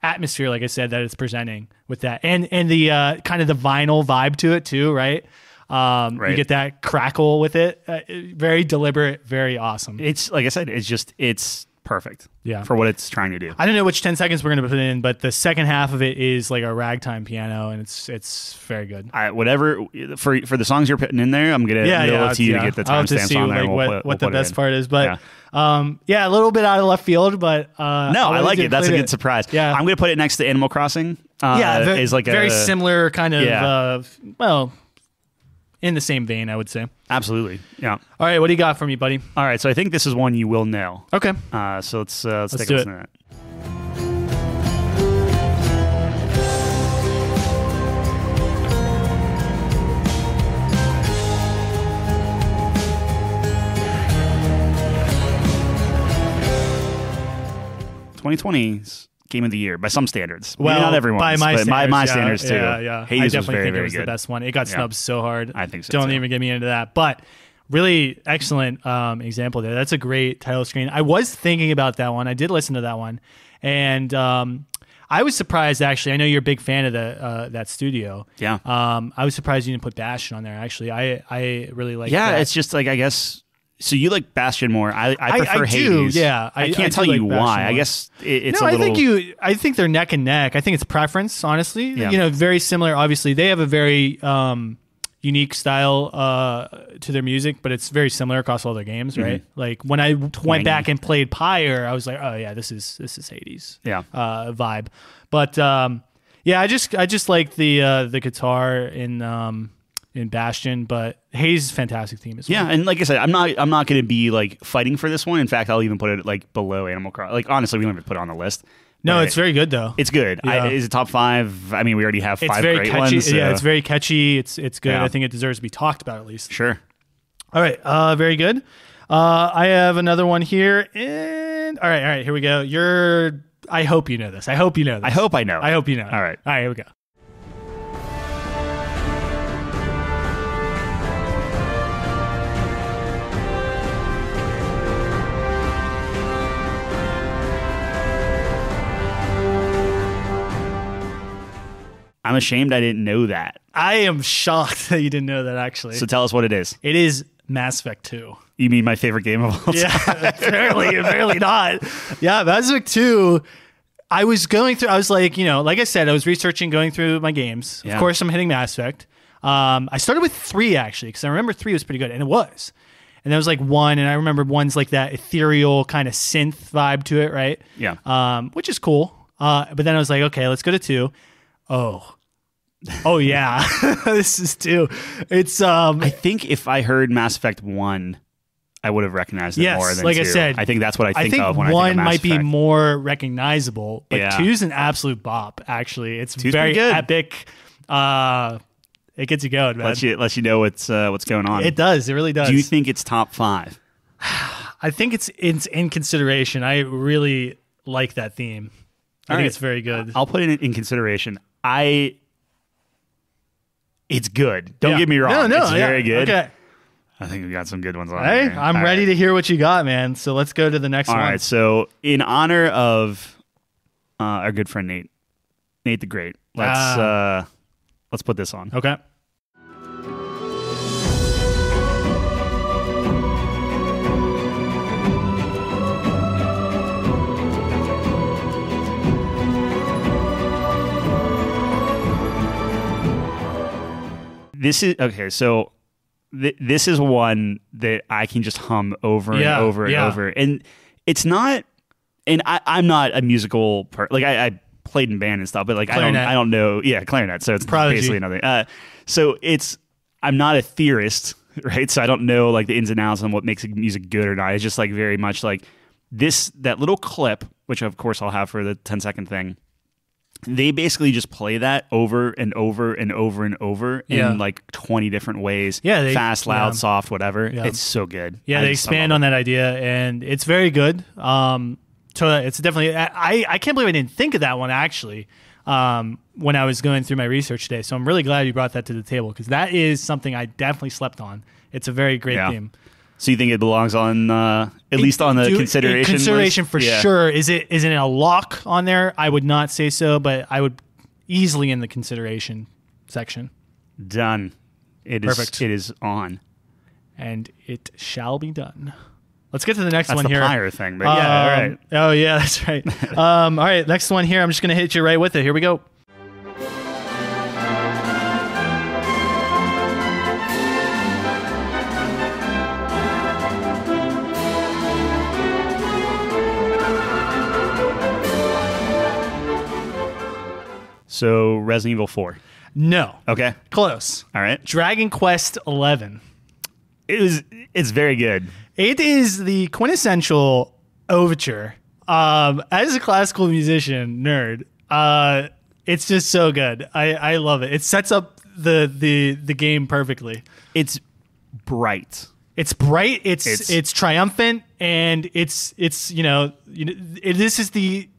Speaker 1: atmosphere, like I said, that it's presenting with that, and and the uh, kind of the vinyl vibe to it too, right? Um, You get that crackle with it. Uh, very deliberate, very awesome.
Speaker 2: It's like I said, it's just it's perfect.
Speaker 1: Yeah.
Speaker 2: For what it's trying to do.
Speaker 1: I don't know which ten seconds we're gonna put in, but the second half of it is like a ragtime piano, and it's it's very good.
Speaker 2: I, whatever for for the songs you're putting in there, I'm gonna
Speaker 1: yeah,
Speaker 2: yeah,
Speaker 1: yeah,
Speaker 2: to you
Speaker 1: yeah.
Speaker 2: to get the timestamps on there.
Speaker 1: like,
Speaker 2: we'll
Speaker 1: what,
Speaker 2: put,
Speaker 1: what
Speaker 2: we'll
Speaker 1: the best part is, but um, yeah, a little bit out of left field, but uh,
Speaker 2: No, I like it. That's a good
Speaker 1: it.
Speaker 2: surprise.
Speaker 1: Yeah.
Speaker 2: I'm gonna put it next to Animal Crossing. Uh,
Speaker 1: yeah, ve-
Speaker 2: is like a
Speaker 1: very
Speaker 2: a,
Speaker 1: similar kind of
Speaker 2: Yeah.
Speaker 1: uh, well, in the same vein, I would say.
Speaker 2: Absolutely. Yeah.
Speaker 1: All right, what do you got for me, buddy?
Speaker 2: All right. So I think this is one you will know.
Speaker 1: Okay,
Speaker 2: Uh, so let's uh, let's,
Speaker 1: Let's
Speaker 2: take a
Speaker 1: it.
Speaker 2: listen to that. Twenty twenty's game of the year by some standards. Maybe
Speaker 1: well,
Speaker 2: not everyone's,
Speaker 1: by my
Speaker 2: but
Speaker 1: standards,
Speaker 2: my, my
Speaker 1: yeah,
Speaker 2: standards too.
Speaker 1: Yeah, yeah.
Speaker 2: Hades
Speaker 1: I definitely
Speaker 2: very
Speaker 1: think it was
Speaker 2: good.
Speaker 1: the best one. It got
Speaker 2: Yeah.
Speaker 1: snubbed so hard.
Speaker 2: I think so,
Speaker 1: Don't
Speaker 2: too.
Speaker 1: even get me into that, but. Really excellent um, example there. That's a great title screen. I was thinking about that one. I did listen to that one, and um, I was surprised. Actually, I know you're a big fan of the uh, that studio.
Speaker 2: Yeah.
Speaker 1: Um, I was surprised you didn't put Bastion on there. Actually, I I really like.
Speaker 2: yeah,
Speaker 1: that.
Speaker 2: it's just like I guess. So you like Bastion more? I, I
Speaker 1: I
Speaker 2: prefer
Speaker 1: do,
Speaker 2: Hades.
Speaker 1: yeah.
Speaker 2: I,
Speaker 1: I-
Speaker 2: can't
Speaker 1: I
Speaker 2: tell you
Speaker 1: like
Speaker 2: why. I guess it, it's
Speaker 1: no,
Speaker 2: a little.
Speaker 1: I think you. I think they're neck and neck. I think it's preference, honestly.
Speaker 2: Yeah.
Speaker 1: You know, very similar. Obviously, they have a very um, unique style uh, to their music, but it's very similar across all their games,
Speaker 2: Mm-hmm.
Speaker 1: right? Like when I w- went back and played Pyre, I was like, oh yeah, this is this is Hades.
Speaker 2: Yeah.
Speaker 1: uh, vibe. But um, yeah, I just I just like the uh, the guitar in um, in Bastion, but Hades' fantastic theme as well.
Speaker 2: Yeah, and like I said, I'm not I'm not going to be like fighting for this one. In fact, I'll even put it like below Animal Crossing. Like honestly, we don't even put it on the list.
Speaker 1: No,
Speaker 2: But
Speaker 1: it's very good though.
Speaker 2: it's good.
Speaker 1: Yeah.
Speaker 2: I, is it top five? I mean, we already have
Speaker 1: It's
Speaker 2: five
Speaker 1: very
Speaker 2: great
Speaker 1: catchy.
Speaker 2: ones.
Speaker 1: Yeah, it's very catchy. It's it's good.
Speaker 2: Yeah.
Speaker 1: I think it deserves to be talked about at least.
Speaker 2: sure.
Speaker 1: All right, uh, very good. Uh, I have another one here, and all right, all right, here we go. You're I hope you know this. I hope you know this.
Speaker 2: I hope I know.
Speaker 1: I hope you know.
Speaker 2: All right.
Speaker 1: All right. Here we go.
Speaker 2: I'm ashamed I didn't know that.
Speaker 1: I am shocked *laughs* that you didn't know that. Actually,
Speaker 2: So tell us what it is.
Speaker 1: it is Mass Effect Two.
Speaker 2: You mean my favorite game of all time?
Speaker 1: Yeah, *laughs* apparently, apparently not. Yeah, Mass Effect 2. I was going through, I was like, you know, like I said, I was researching, going through my games.
Speaker 2: Yeah.
Speaker 1: Of course, I'm hitting Mass Effect. Um, I started with three actually, because I remember three was pretty good, and it was. And there was like one, and I remember one's like that ethereal kind of synth vibe to it, right?
Speaker 2: Yeah.
Speaker 1: Um, which is cool. Uh, but then I was like, okay, let's go to two. Oh, oh yeah, *laughs* this is two. It's um,
Speaker 2: I think if I heard Mass Effect 1, I would have recognized it
Speaker 1: Yes,
Speaker 2: more than
Speaker 1: like I said,
Speaker 2: I think that's what I think,
Speaker 1: I think
Speaker 2: of when
Speaker 1: one
Speaker 2: I think of Mass
Speaker 1: might be more recognizable, but
Speaker 2: Yeah.
Speaker 1: two's an absolute bop. Actually, it's
Speaker 2: Two's
Speaker 1: very
Speaker 2: good.
Speaker 1: epic. Uh, it gets you going, man.
Speaker 2: Lets you, lets you know what's, uh, what's going on.
Speaker 1: it does. It really does.
Speaker 2: Do you think it's top five? *sighs*
Speaker 1: I think it's it's in consideration. I really like that theme. I
Speaker 2: All
Speaker 1: think
Speaker 2: right.
Speaker 1: it's very good.
Speaker 2: I'll put it in consideration. I. It's good. Don't
Speaker 1: Yeah.
Speaker 2: get me wrong.
Speaker 1: No, no,
Speaker 2: it's
Speaker 1: yeah.
Speaker 2: very good.
Speaker 1: Okay.
Speaker 2: I think we got some good ones on
Speaker 1: Hey,
Speaker 2: here.
Speaker 1: I'm
Speaker 2: All
Speaker 1: ready
Speaker 2: right.
Speaker 1: to hear what you got, man. So let's go to the next
Speaker 2: All
Speaker 1: one.
Speaker 2: All right. So, in honor of uh, our good friend Nate, Nate the Great, let's
Speaker 1: Ah.
Speaker 2: uh, let's put this on.
Speaker 1: Okay.
Speaker 2: This is okay. So, th- this is one that I can just hum over
Speaker 1: Yeah,
Speaker 2: and over and
Speaker 1: yeah.
Speaker 2: over, and it's not. And I, I'm not a musical per like I, I played in band and stuff, but like I don't I don't know. Yeah, clarinet. So it's
Speaker 1: Prodigy.
Speaker 2: basically nothing. Uh, so it's I'm not a theorist, *laughs* right? So I don't know like the ins and outs on what makes music good or not. It's just like very much like this that little clip, which of course I'll have for the 10 second thing. They basically just play that over and over and over and over
Speaker 1: Yeah.
Speaker 2: in like 20 different ways.
Speaker 1: Yeah, they-
Speaker 2: fast, loud,
Speaker 1: yeah.
Speaker 2: soft, whatever.
Speaker 1: Yeah.
Speaker 2: It's so good.
Speaker 1: Yeah,
Speaker 2: I
Speaker 1: they expand on that idea, and it's very good. Um, so it's definitely I I can't believe I didn't think of that one actually um, when I was going through my research today. So I'm really glad you brought that to the table because that is something I definitely slept on. It's a very great
Speaker 2: Yeah.
Speaker 1: theme.
Speaker 2: It. So you think it belongs on uh, at least on the
Speaker 1: Do-
Speaker 2: consideration?
Speaker 1: consideration
Speaker 2: list?
Speaker 1: for
Speaker 2: Yeah.
Speaker 1: sure. Is it is it a lock on there? I would not say so, but I would easily in the consideration section,
Speaker 2: Done. It is.
Speaker 1: Perfect.
Speaker 2: It is on.
Speaker 1: and it shall be done. Let's get to the next
Speaker 2: That's
Speaker 1: one
Speaker 2: the
Speaker 1: here.
Speaker 2: pyre thing, but yeah, all
Speaker 1: Um,
Speaker 2: right.
Speaker 1: Oh yeah, *laughs* that's right. um, all right, next one here. I'm just gonna hit you right with it. Here we go.
Speaker 2: So Resident Evil Four.
Speaker 1: No,
Speaker 2: Okay.
Speaker 1: close.
Speaker 2: All right.
Speaker 1: Dragon Quest Eleven.
Speaker 2: It was. It's very good.
Speaker 1: It is the quintessential overture. Um, as a classical musician nerd, uh, it's just so good. I, I love it. It sets up the the the game perfectly.
Speaker 2: It's bright.
Speaker 1: It's bright. It's
Speaker 2: It's-
Speaker 1: it's, triumphant, and it's it's you know, you know it, this is the,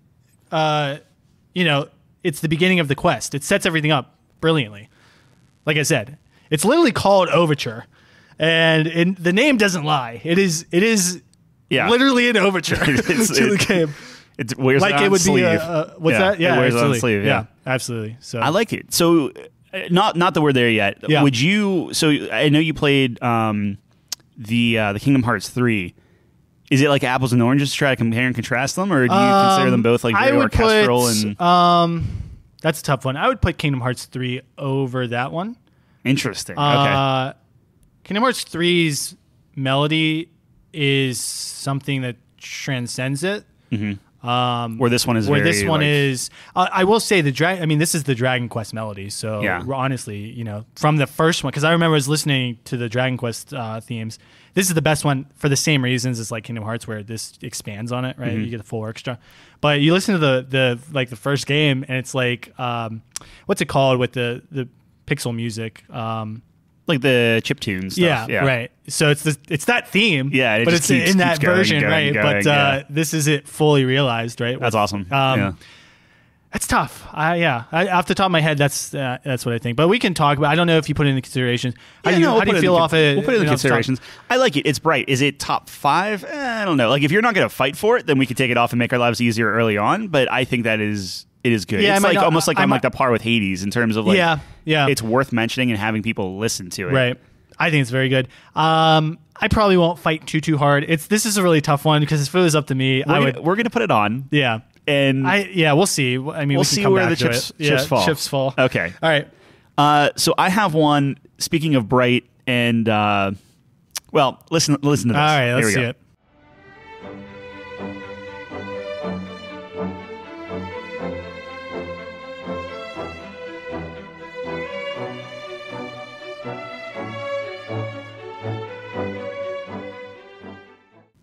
Speaker 1: uh, you know, it's the beginning of the quest. It sets everything up brilliantly. Like I said, it's literally called Overture, and in, the name doesn't lie. It is it is
Speaker 2: Yeah.
Speaker 1: literally an *laughs* overture
Speaker 2: It's-
Speaker 1: to the game.
Speaker 2: It wears
Speaker 1: Like
Speaker 2: it,
Speaker 1: it would
Speaker 2: sleeve.
Speaker 1: be a, a what's
Speaker 2: Yeah,
Speaker 1: that? Yeah,
Speaker 2: it wears it on
Speaker 1: absolutely.
Speaker 2: sleeve. Yeah.
Speaker 1: absolutely. So
Speaker 2: I like it. So, uh, not not that we're there yet.
Speaker 1: Yeah.
Speaker 2: Would you? So I know you played um, the uh, the Kingdom Hearts three. Is it like apples and oranges to try to compare and contrast them, or do you consider them both like
Speaker 1: Um, I
Speaker 2: very
Speaker 1: would
Speaker 2: orchestral
Speaker 1: put,
Speaker 2: and
Speaker 1: um, that's a tough one. I would put Kingdom Hearts three over that one.
Speaker 2: interesting? okay,
Speaker 1: Uh, Kingdom Hearts 3's melody is something that transcends it. Um,
Speaker 2: where this one is
Speaker 1: where
Speaker 2: very,
Speaker 1: this one
Speaker 2: like-
Speaker 1: is, uh, I will say the drag. I mean, this is the Dragon Quest melody. So
Speaker 2: Yeah.
Speaker 1: honestly, you know, from the first one, because I remember I was listening to the Dragon Quest uh, themes. This is the best one for the same reasons as like Kingdom Hearts, where this expands on it.
Speaker 2: Mm-hmm.
Speaker 1: Right, you get the full orchestra. But you listen to the the like the first game, and it's like, um, what's it called with the the pixel music? Um,
Speaker 2: like the chip tunes. Stuff.
Speaker 1: Yeah, right. So it's the it's that theme.
Speaker 2: Yeah, it
Speaker 1: but it's
Speaker 2: keeps-
Speaker 1: in that version,
Speaker 2: going
Speaker 1: right?
Speaker 2: going,
Speaker 1: but
Speaker 2: yeah.
Speaker 1: uh, this is it fully realized, right?
Speaker 2: That's
Speaker 1: With-
Speaker 2: awesome.
Speaker 1: Um,
Speaker 2: yeah.
Speaker 1: That's tough. I, yeah, I, off the top of my head, that's uh, that's what I think. But we can talk about. I don't know if you put it in consideration. How
Speaker 2: Yeah,
Speaker 1: do you,
Speaker 2: no,
Speaker 1: how
Speaker 2: we'll
Speaker 1: do you feel
Speaker 2: the
Speaker 1: off it?
Speaker 2: We'll put it the
Speaker 1: top?
Speaker 2: considerations. I like it. It's bright. Is it top five? Eh, I don't know. Like if you're not going to fight for it, then we could take it off and make our lives easier early on. But I think that is it is good.
Speaker 1: Yeah,
Speaker 2: it's like
Speaker 1: not-
Speaker 2: almost like
Speaker 1: I
Speaker 2: I'm like the par with Hades in terms of like
Speaker 1: Yeah, yeah.
Speaker 2: it's worth mentioning and having people listen to it.
Speaker 1: Right. I think it's very good. Um, I probably won't fight too too hard. It's this is a really tough one because if it was up to me,
Speaker 2: We're
Speaker 1: I
Speaker 2: gonna,
Speaker 1: would.
Speaker 2: we're gonna put it on
Speaker 1: Yeah.
Speaker 2: And
Speaker 1: I yeah. We'll see. I mean,
Speaker 2: we'll
Speaker 1: we
Speaker 2: see
Speaker 1: come
Speaker 2: where
Speaker 1: back
Speaker 2: the chips.
Speaker 1: Yeah,
Speaker 2: chips fall.
Speaker 1: Chips fall.
Speaker 2: Okay.
Speaker 1: All right.
Speaker 2: Uh, so I have one. Speaking of bright and uh, well, listen listen to this.
Speaker 1: All right. Let's
Speaker 2: we
Speaker 1: see
Speaker 2: go.
Speaker 1: it.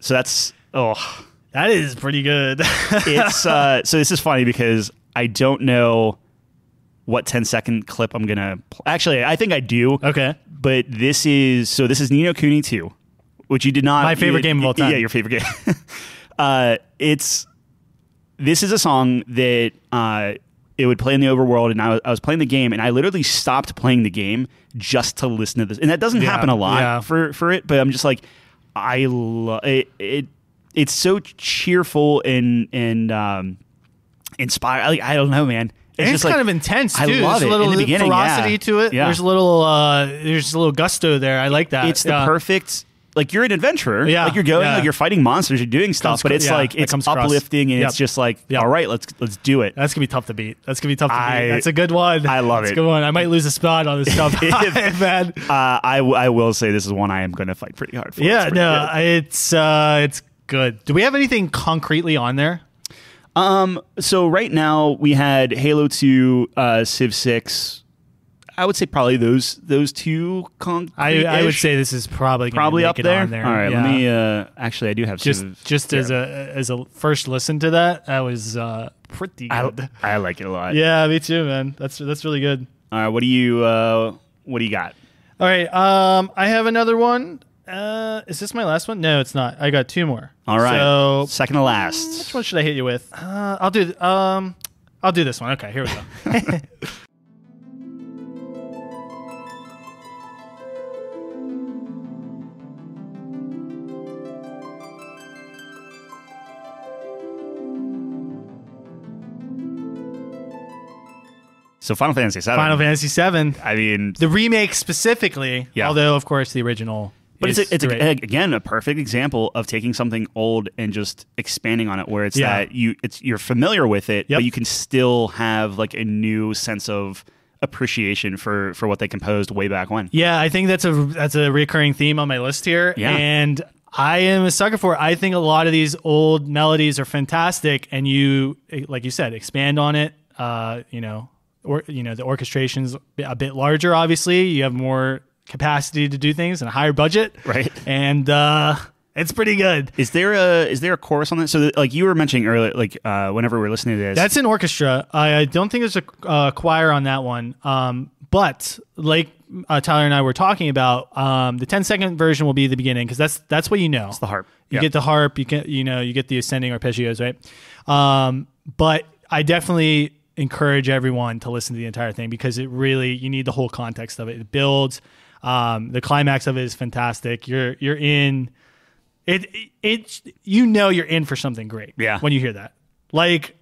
Speaker 2: So that's oh.
Speaker 1: That is pretty good.
Speaker 2: it's *laughs* uh, so this is funny because I don't know what 10 second clip I'm gonna. Pl- Actually, I think I do.
Speaker 1: okay.
Speaker 2: But this is so this is Ni no Kuni 2, which you did not.
Speaker 1: My favorite
Speaker 2: you-
Speaker 1: game of all time.
Speaker 2: Yeah, your favorite game. *laughs* uh, it's this is a song that uh, it would play in the overworld, and I was, I was playing the game, and I literally stopped playing the game just to listen to this, and that doesn't
Speaker 1: Yeah,
Speaker 2: happen a lot
Speaker 1: yeah.
Speaker 2: for for it. But I'm just like, I love it, it. It's so cheerful and and um, inspired. Like, I don't know, man.
Speaker 1: And it's
Speaker 2: just like-
Speaker 1: kind of intense too.
Speaker 2: I love
Speaker 1: there's
Speaker 2: it.
Speaker 1: a little
Speaker 2: In the beginning,
Speaker 1: ferocity
Speaker 2: yeah.
Speaker 1: to it.
Speaker 2: Yeah.
Speaker 1: There's a little uh there's a little gusto there. I like that.
Speaker 2: it's the
Speaker 1: Yeah.
Speaker 2: perfect like you're an adventurer
Speaker 1: Yeah,
Speaker 2: like you're going
Speaker 1: yeah.
Speaker 2: like you're fighting monsters you're doing stuff
Speaker 1: Comes
Speaker 2: but it's
Speaker 1: yeah,
Speaker 2: like it's uplifting and
Speaker 1: Yep.
Speaker 2: it's just like
Speaker 1: Yep.
Speaker 2: all right let's let's do it
Speaker 1: That's gonna be tough to beat. That's gonna be tough to
Speaker 2: I-
Speaker 1: beat. That's a good one.
Speaker 2: I love
Speaker 1: That's
Speaker 2: it.
Speaker 1: a good one. I might lose a spot on this top *laughs* five, *laughs* man.
Speaker 2: uh, I, w- I will say this is one I am going to fight pretty hard for
Speaker 1: Yeah,
Speaker 2: It's
Speaker 1: no,
Speaker 2: good.
Speaker 1: It's uh, it's good. Do we have anything concretely on there?
Speaker 2: um so right now we had Halo 2 uh Civ 6 I would say probably those those two concrete
Speaker 1: I I would say this is probably gonna
Speaker 2: probably up there.
Speaker 1: there.
Speaker 2: all right
Speaker 1: Yeah.
Speaker 2: let me uh actually I do have
Speaker 1: just
Speaker 2: Civ
Speaker 1: just as a as a first listen to that, that was uh pretty
Speaker 2: I,
Speaker 1: good.
Speaker 2: I like it a lot
Speaker 1: yeah, me too, man. That's that's really good.
Speaker 2: all right what do you uh what do you got
Speaker 1: All right, um, I have another one. Uh, is this my last one? No, it's not. I got two more.
Speaker 2: all right
Speaker 1: So
Speaker 2: second to last
Speaker 1: which one should I hit you with? Uh, I'll do. Um, I'll do this one. Okay, here we go. *laughs*
Speaker 2: so Final Fantasy 7
Speaker 1: Final Fantasy VII,
Speaker 2: I mean
Speaker 1: the remake specifically.
Speaker 2: Yeah.
Speaker 1: Although, of course, the original.
Speaker 2: But it's a, it's a, again a perfect example of taking something old and just expanding on it, where it's
Speaker 1: Yeah.
Speaker 2: that you it's you're familiar with it,
Speaker 1: Yep.
Speaker 2: but you can still have like a new sense of appreciation for for what they composed way back when.
Speaker 1: Yeah, I think that's a that's a recurring theme on my list here.
Speaker 2: Yeah.
Speaker 1: And I am a sucker for it. I think a lot of these old melodies are fantastic and you like you said, expand on it. Uh, you know, or you know, the orchestration's a bit larger, obviously. You have more capacity to do things and a higher budget.
Speaker 2: Right.
Speaker 1: And uh it's pretty good.
Speaker 2: Is there a is there a chorus on that? So like you were mentioning earlier, like uh, whenever we're listening to this,
Speaker 1: That's an orchestra. I I don't think there's a uh, choir on that one. Um, but like uh, Tyler and I were talking about, um, the 10 second version will be the beginning because that's that's what you know.
Speaker 2: It's the harp.
Speaker 1: You
Speaker 2: Yeah.
Speaker 1: get the harp. You get you know you get the ascending arpeggios, right? Um, but I definitely encourage everyone to listen to the entire thing because it really you need the whole context of it. It builds. Um, the climax of it is fantastic. You're you're in it. It's you know you're in for something great.
Speaker 2: Yeah.
Speaker 1: When you hear that, like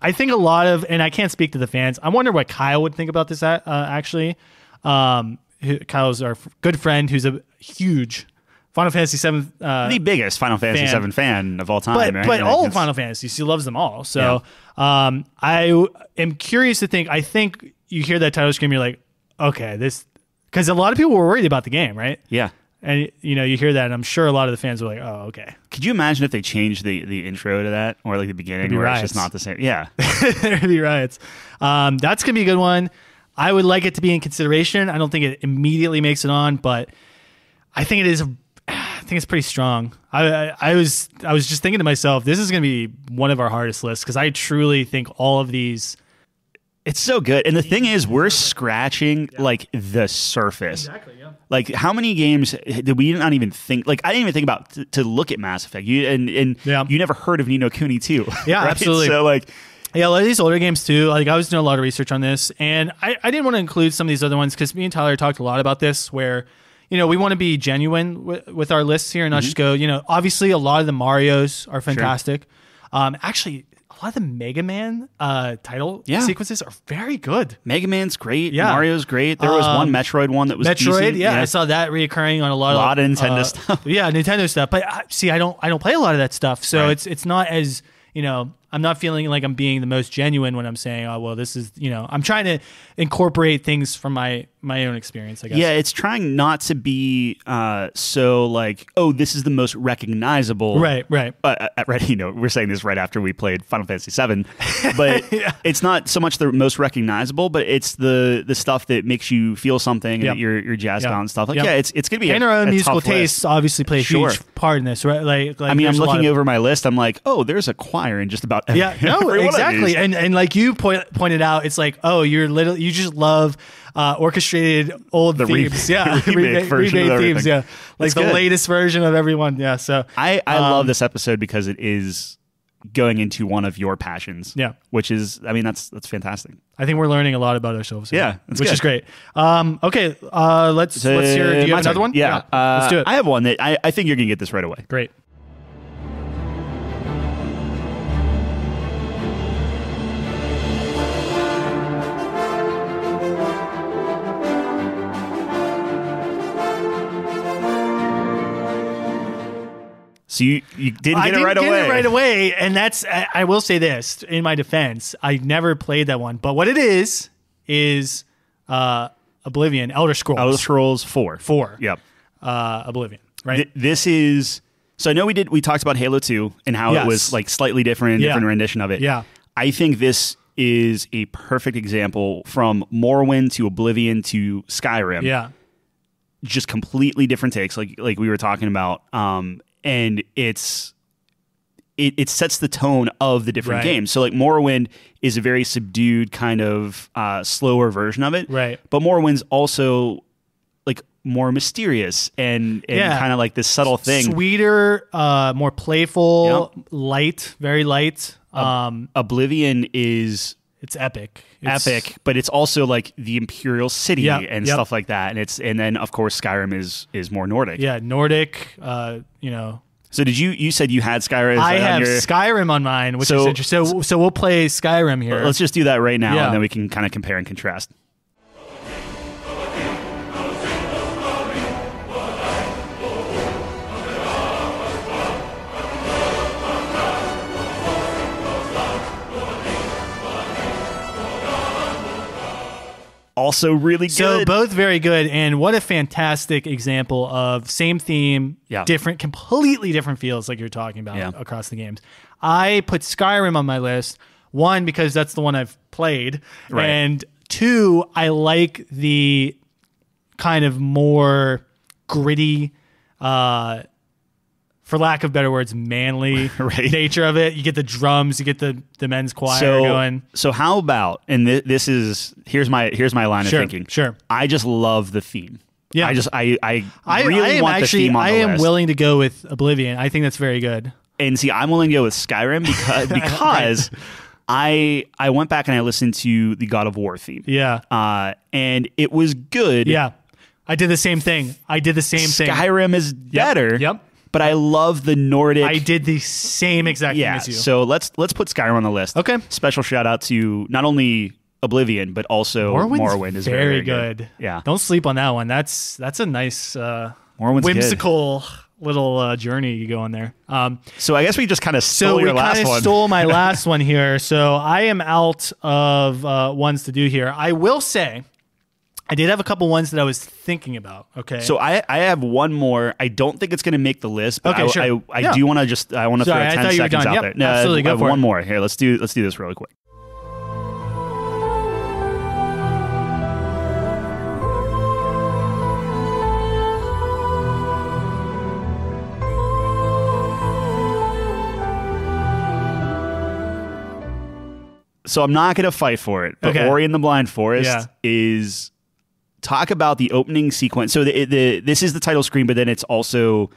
Speaker 1: I think a lot of, and I can't speak to the fans. I wonder what Kyle would think about this. Uh, actually, um, Kyle's our good friend who's a huge Final Fantasy Seven. Uh,
Speaker 2: the biggest Final Fantasy
Speaker 1: fan.
Speaker 2: VII fan of all time.
Speaker 1: but
Speaker 2: right?
Speaker 1: but all Final Fantasies, he loves them all. So um, I w- am curious to think. I think you hear that title scream, you're like, okay, this because a lot of people were worried about the game, right?
Speaker 2: yeah.
Speaker 1: And you know, you hear that, and I'm sure a lot of the fans were like, "Oh, okay."
Speaker 2: Could you imagine if they changed the the intro to that or like the beginning
Speaker 1: be
Speaker 2: where
Speaker 1: riots.
Speaker 2: it's just not the same? Yeah. *laughs*
Speaker 1: There'd be riots. Um, that's gonna be a good one. I would like it to be in consideration. I don't think it immediately makes it on, but I think it is. I think it's pretty strong. I, I, I was I was just thinking to myself, this is gonna be one of our hardest lists because I truly think all of these
Speaker 2: It's so good. And the thing is, we're scratching like the surface.
Speaker 1: Exactly. Yeah.
Speaker 2: Like how many games did we not even think? Like I didn't even think about t- to look at Mass Effect. You and and
Speaker 1: Yeah.
Speaker 2: you never heard of Ni no Kuni too. *laughs*
Speaker 1: Yeah,
Speaker 2: right?
Speaker 1: absolutely.
Speaker 2: So like
Speaker 1: Yeah, a lot of these older games too. Like I was doing a lot of research on this, and I, I didn't want to include some of these other ones because me and Tyler talked a lot about this. Where you know we want to be genuine with, with our lists here and
Speaker 2: Mm-hmm.
Speaker 1: just go. You know, obviously a lot of the Mario's are fantastic. Sure. Um, actually, a lot of the Mega Man uh, title
Speaker 2: Yeah.
Speaker 1: sequences are very good.
Speaker 2: Mega Man's great.
Speaker 1: Yeah.
Speaker 2: Mario's great. There was
Speaker 1: Um,
Speaker 2: one Metroid one that was
Speaker 1: Metroid,
Speaker 2: decent.
Speaker 1: yeah, I saw that reoccurring on a lot,
Speaker 2: A lot of
Speaker 1: of
Speaker 2: Nintendo
Speaker 1: uh, *laughs*
Speaker 2: stuff.
Speaker 1: Yeah, Nintendo stuff. But uh, see, I don't, I don't play a lot of that stuff, so
Speaker 2: Right.
Speaker 1: it's it's not as you know, I'm not feeling like I'm being the most genuine when I'm saying, oh well, this is you know, I'm trying to incorporate things from my my own experience. I guess.
Speaker 2: Yeah, it's trying not to be uh, so like, oh, this is the most recognizable.
Speaker 1: Right. Right.
Speaker 2: uh, at Ready, you know, we're saying this right after we played Final Fantasy VII, *laughs* but it's not so much the most recognizable, but it's the the stuff that makes you feel something and
Speaker 1: Yep.
Speaker 2: that you're you're jazzed
Speaker 1: Yep.
Speaker 2: about and stuff. Like,
Speaker 1: Yep.
Speaker 2: yeah, it's it's gonna be
Speaker 1: And
Speaker 2: a,
Speaker 1: our own musical tastes obviously play a
Speaker 2: Sure.
Speaker 1: huge part in this, right? Like, like
Speaker 2: I mean, I'm looking
Speaker 1: of-
Speaker 2: over my list. I'm like, oh, there's a choir in just about every,
Speaker 1: Yeah, *laughs* no,
Speaker 2: every one of
Speaker 1: exactly. And and like you point, pointed out, it's like, oh, you're literally you just love uh, orchestrated old
Speaker 2: The re-
Speaker 1: themes, *laughs* yeah, *laughs*
Speaker 2: remake version
Speaker 1: remade themes, yeah, like the
Speaker 2: good.
Speaker 1: latest version of everyone, yeah. So
Speaker 2: I I
Speaker 1: Um,
Speaker 2: love this episode because it is going into one of your passions.
Speaker 1: Yeah.
Speaker 2: which is, I mean, that's that's fantastic.
Speaker 1: I think we're learning a lot about ourselves. here,
Speaker 2: Yeah,
Speaker 1: which
Speaker 2: good.
Speaker 1: is great. Um, okay, uh, let's let's hear. Do you have another
Speaker 2: turn.
Speaker 1: one?
Speaker 2: Yeah, Uh,
Speaker 1: let's do it.
Speaker 2: I have one that I, I think you're gonna get this right away.
Speaker 1: Great.
Speaker 2: So you you didn't
Speaker 1: I
Speaker 2: get
Speaker 1: didn't
Speaker 2: it right
Speaker 1: get
Speaker 2: away.
Speaker 1: it right away, and that's. I, I will say this in my defense: I never played that one, but what it is is uh, Oblivion, Elder Scrolls,
Speaker 2: Elder Scrolls Four.
Speaker 1: Four.
Speaker 2: Yep.
Speaker 1: uh, Oblivion, right?
Speaker 2: Th- this is so I know we did we talked about Halo Two and how
Speaker 1: Yes.
Speaker 2: it was like slightly different,
Speaker 1: Yeah.
Speaker 2: different rendition of it.
Speaker 1: Yeah.
Speaker 2: I think this is a perfect example from Morrowind to Oblivion to Skyrim.
Speaker 1: yeah,
Speaker 2: just completely different takes, like like we were talking about. Um, and it's it, it sets the tone of the different
Speaker 1: Right.
Speaker 2: games. So like Morrowind is a very subdued kind of uh, slower version of it,
Speaker 1: Right.
Speaker 2: But Morrowind's also like more mysterious and, and
Speaker 1: Yeah.
Speaker 2: kind of like this subtle thing.
Speaker 1: sweeter, uh, more playful, light, very light. Um,
Speaker 2: Oblivion is
Speaker 1: it's epic. It's,
Speaker 2: epic, but it's also like the Imperial City and
Speaker 1: yep.
Speaker 2: stuff like that. And it's and then of course Skyrim is is more Nordic.
Speaker 1: Yeah, Nordic. Uh, you know,
Speaker 2: So did you you said you had Skyrim?
Speaker 1: I have
Speaker 2: your-
Speaker 1: Skyrim on mine, which is
Speaker 2: So-
Speaker 1: interesting. So, so we'll play Skyrim here.
Speaker 2: Let's just do that right now,
Speaker 1: Yeah.
Speaker 2: and then we can kind of compare and contrast. Also, really good.
Speaker 1: So both very good, and what a fantastic example of same theme,
Speaker 2: Yeah.
Speaker 1: different, completely different feels, like you're talking about
Speaker 2: Yeah.
Speaker 1: across the games. I put Skyrim on my list. One because that's the one I've played,
Speaker 2: Right.
Speaker 1: and two, I like the kind of more gritty, uh, for lack of better words, manly *laughs*
Speaker 2: Right.
Speaker 1: nature of it. You get the drums, you get the the men's choir
Speaker 2: so,
Speaker 1: going.
Speaker 2: so how about and th- this is here's my here's my line
Speaker 1: Sure,
Speaker 2: of thinking.
Speaker 1: sure.
Speaker 2: I just love the theme.
Speaker 1: Yeah.
Speaker 2: I just I I,
Speaker 1: I,
Speaker 2: really
Speaker 1: I
Speaker 2: want
Speaker 1: actually
Speaker 2: the theme on
Speaker 1: I
Speaker 2: the
Speaker 1: am
Speaker 2: list.
Speaker 1: willing to go with Oblivion. I think that's very good.
Speaker 2: and see, I'm willing to go with Skyrim *laughs* because because I I went back and I listened to the God of War theme.
Speaker 1: Yeah.
Speaker 2: Uh, and it was good.
Speaker 1: Yeah. I did the same thing. I did the same thing.
Speaker 2: Skyrim is better.
Speaker 1: Yep.
Speaker 2: But I love the Nordic.
Speaker 1: I did the same exact
Speaker 2: yeah.
Speaker 1: thing as you.
Speaker 2: So let's let's put Skyrim on the list.
Speaker 1: Okay.
Speaker 2: Special shout out to not only Oblivion but also Morrowind is
Speaker 1: very,
Speaker 2: very,
Speaker 1: good.
Speaker 2: Yeah.
Speaker 1: Don't sleep on that one. That's that's a nice uh,
Speaker 2: Morrowind's good.
Speaker 1: whimsical little uh, journey you go on there. Um,
Speaker 2: So I guess we just kind of stole
Speaker 1: we
Speaker 2: your last one.
Speaker 1: stole my *laughs* last one here. So I am out of uh, ones to do here. I will say, I did have a couple ones that I was thinking about. Okay.
Speaker 2: so I, I have one more. I don't think it's going to make the list, but
Speaker 1: Okay,
Speaker 2: I,
Speaker 1: sure.
Speaker 2: I, I
Speaker 1: Yeah.
Speaker 2: do want to just I want to throw
Speaker 1: Sorry, I
Speaker 2: ten
Speaker 1: thought you were
Speaker 2: seconds out
Speaker 1: Yep,
Speaker 2: there. No,
Speaker 1: absolutely,
Speaker 2: I
Speaker 1: go
Speaker 2: have
Speaker 1: for
Speaker 2: one
Speaker 1: it.
Speaker 2: more here. Let's do let's do this really quick. So I'm not going to fight for it. But
Speaker 1: Okay.
Speaker 2: Ori and the Blind Forest
Speaker 1: Yeah.
Speaker 2: is talk about the opening sequence. So the, the this is the title screen, but then it's also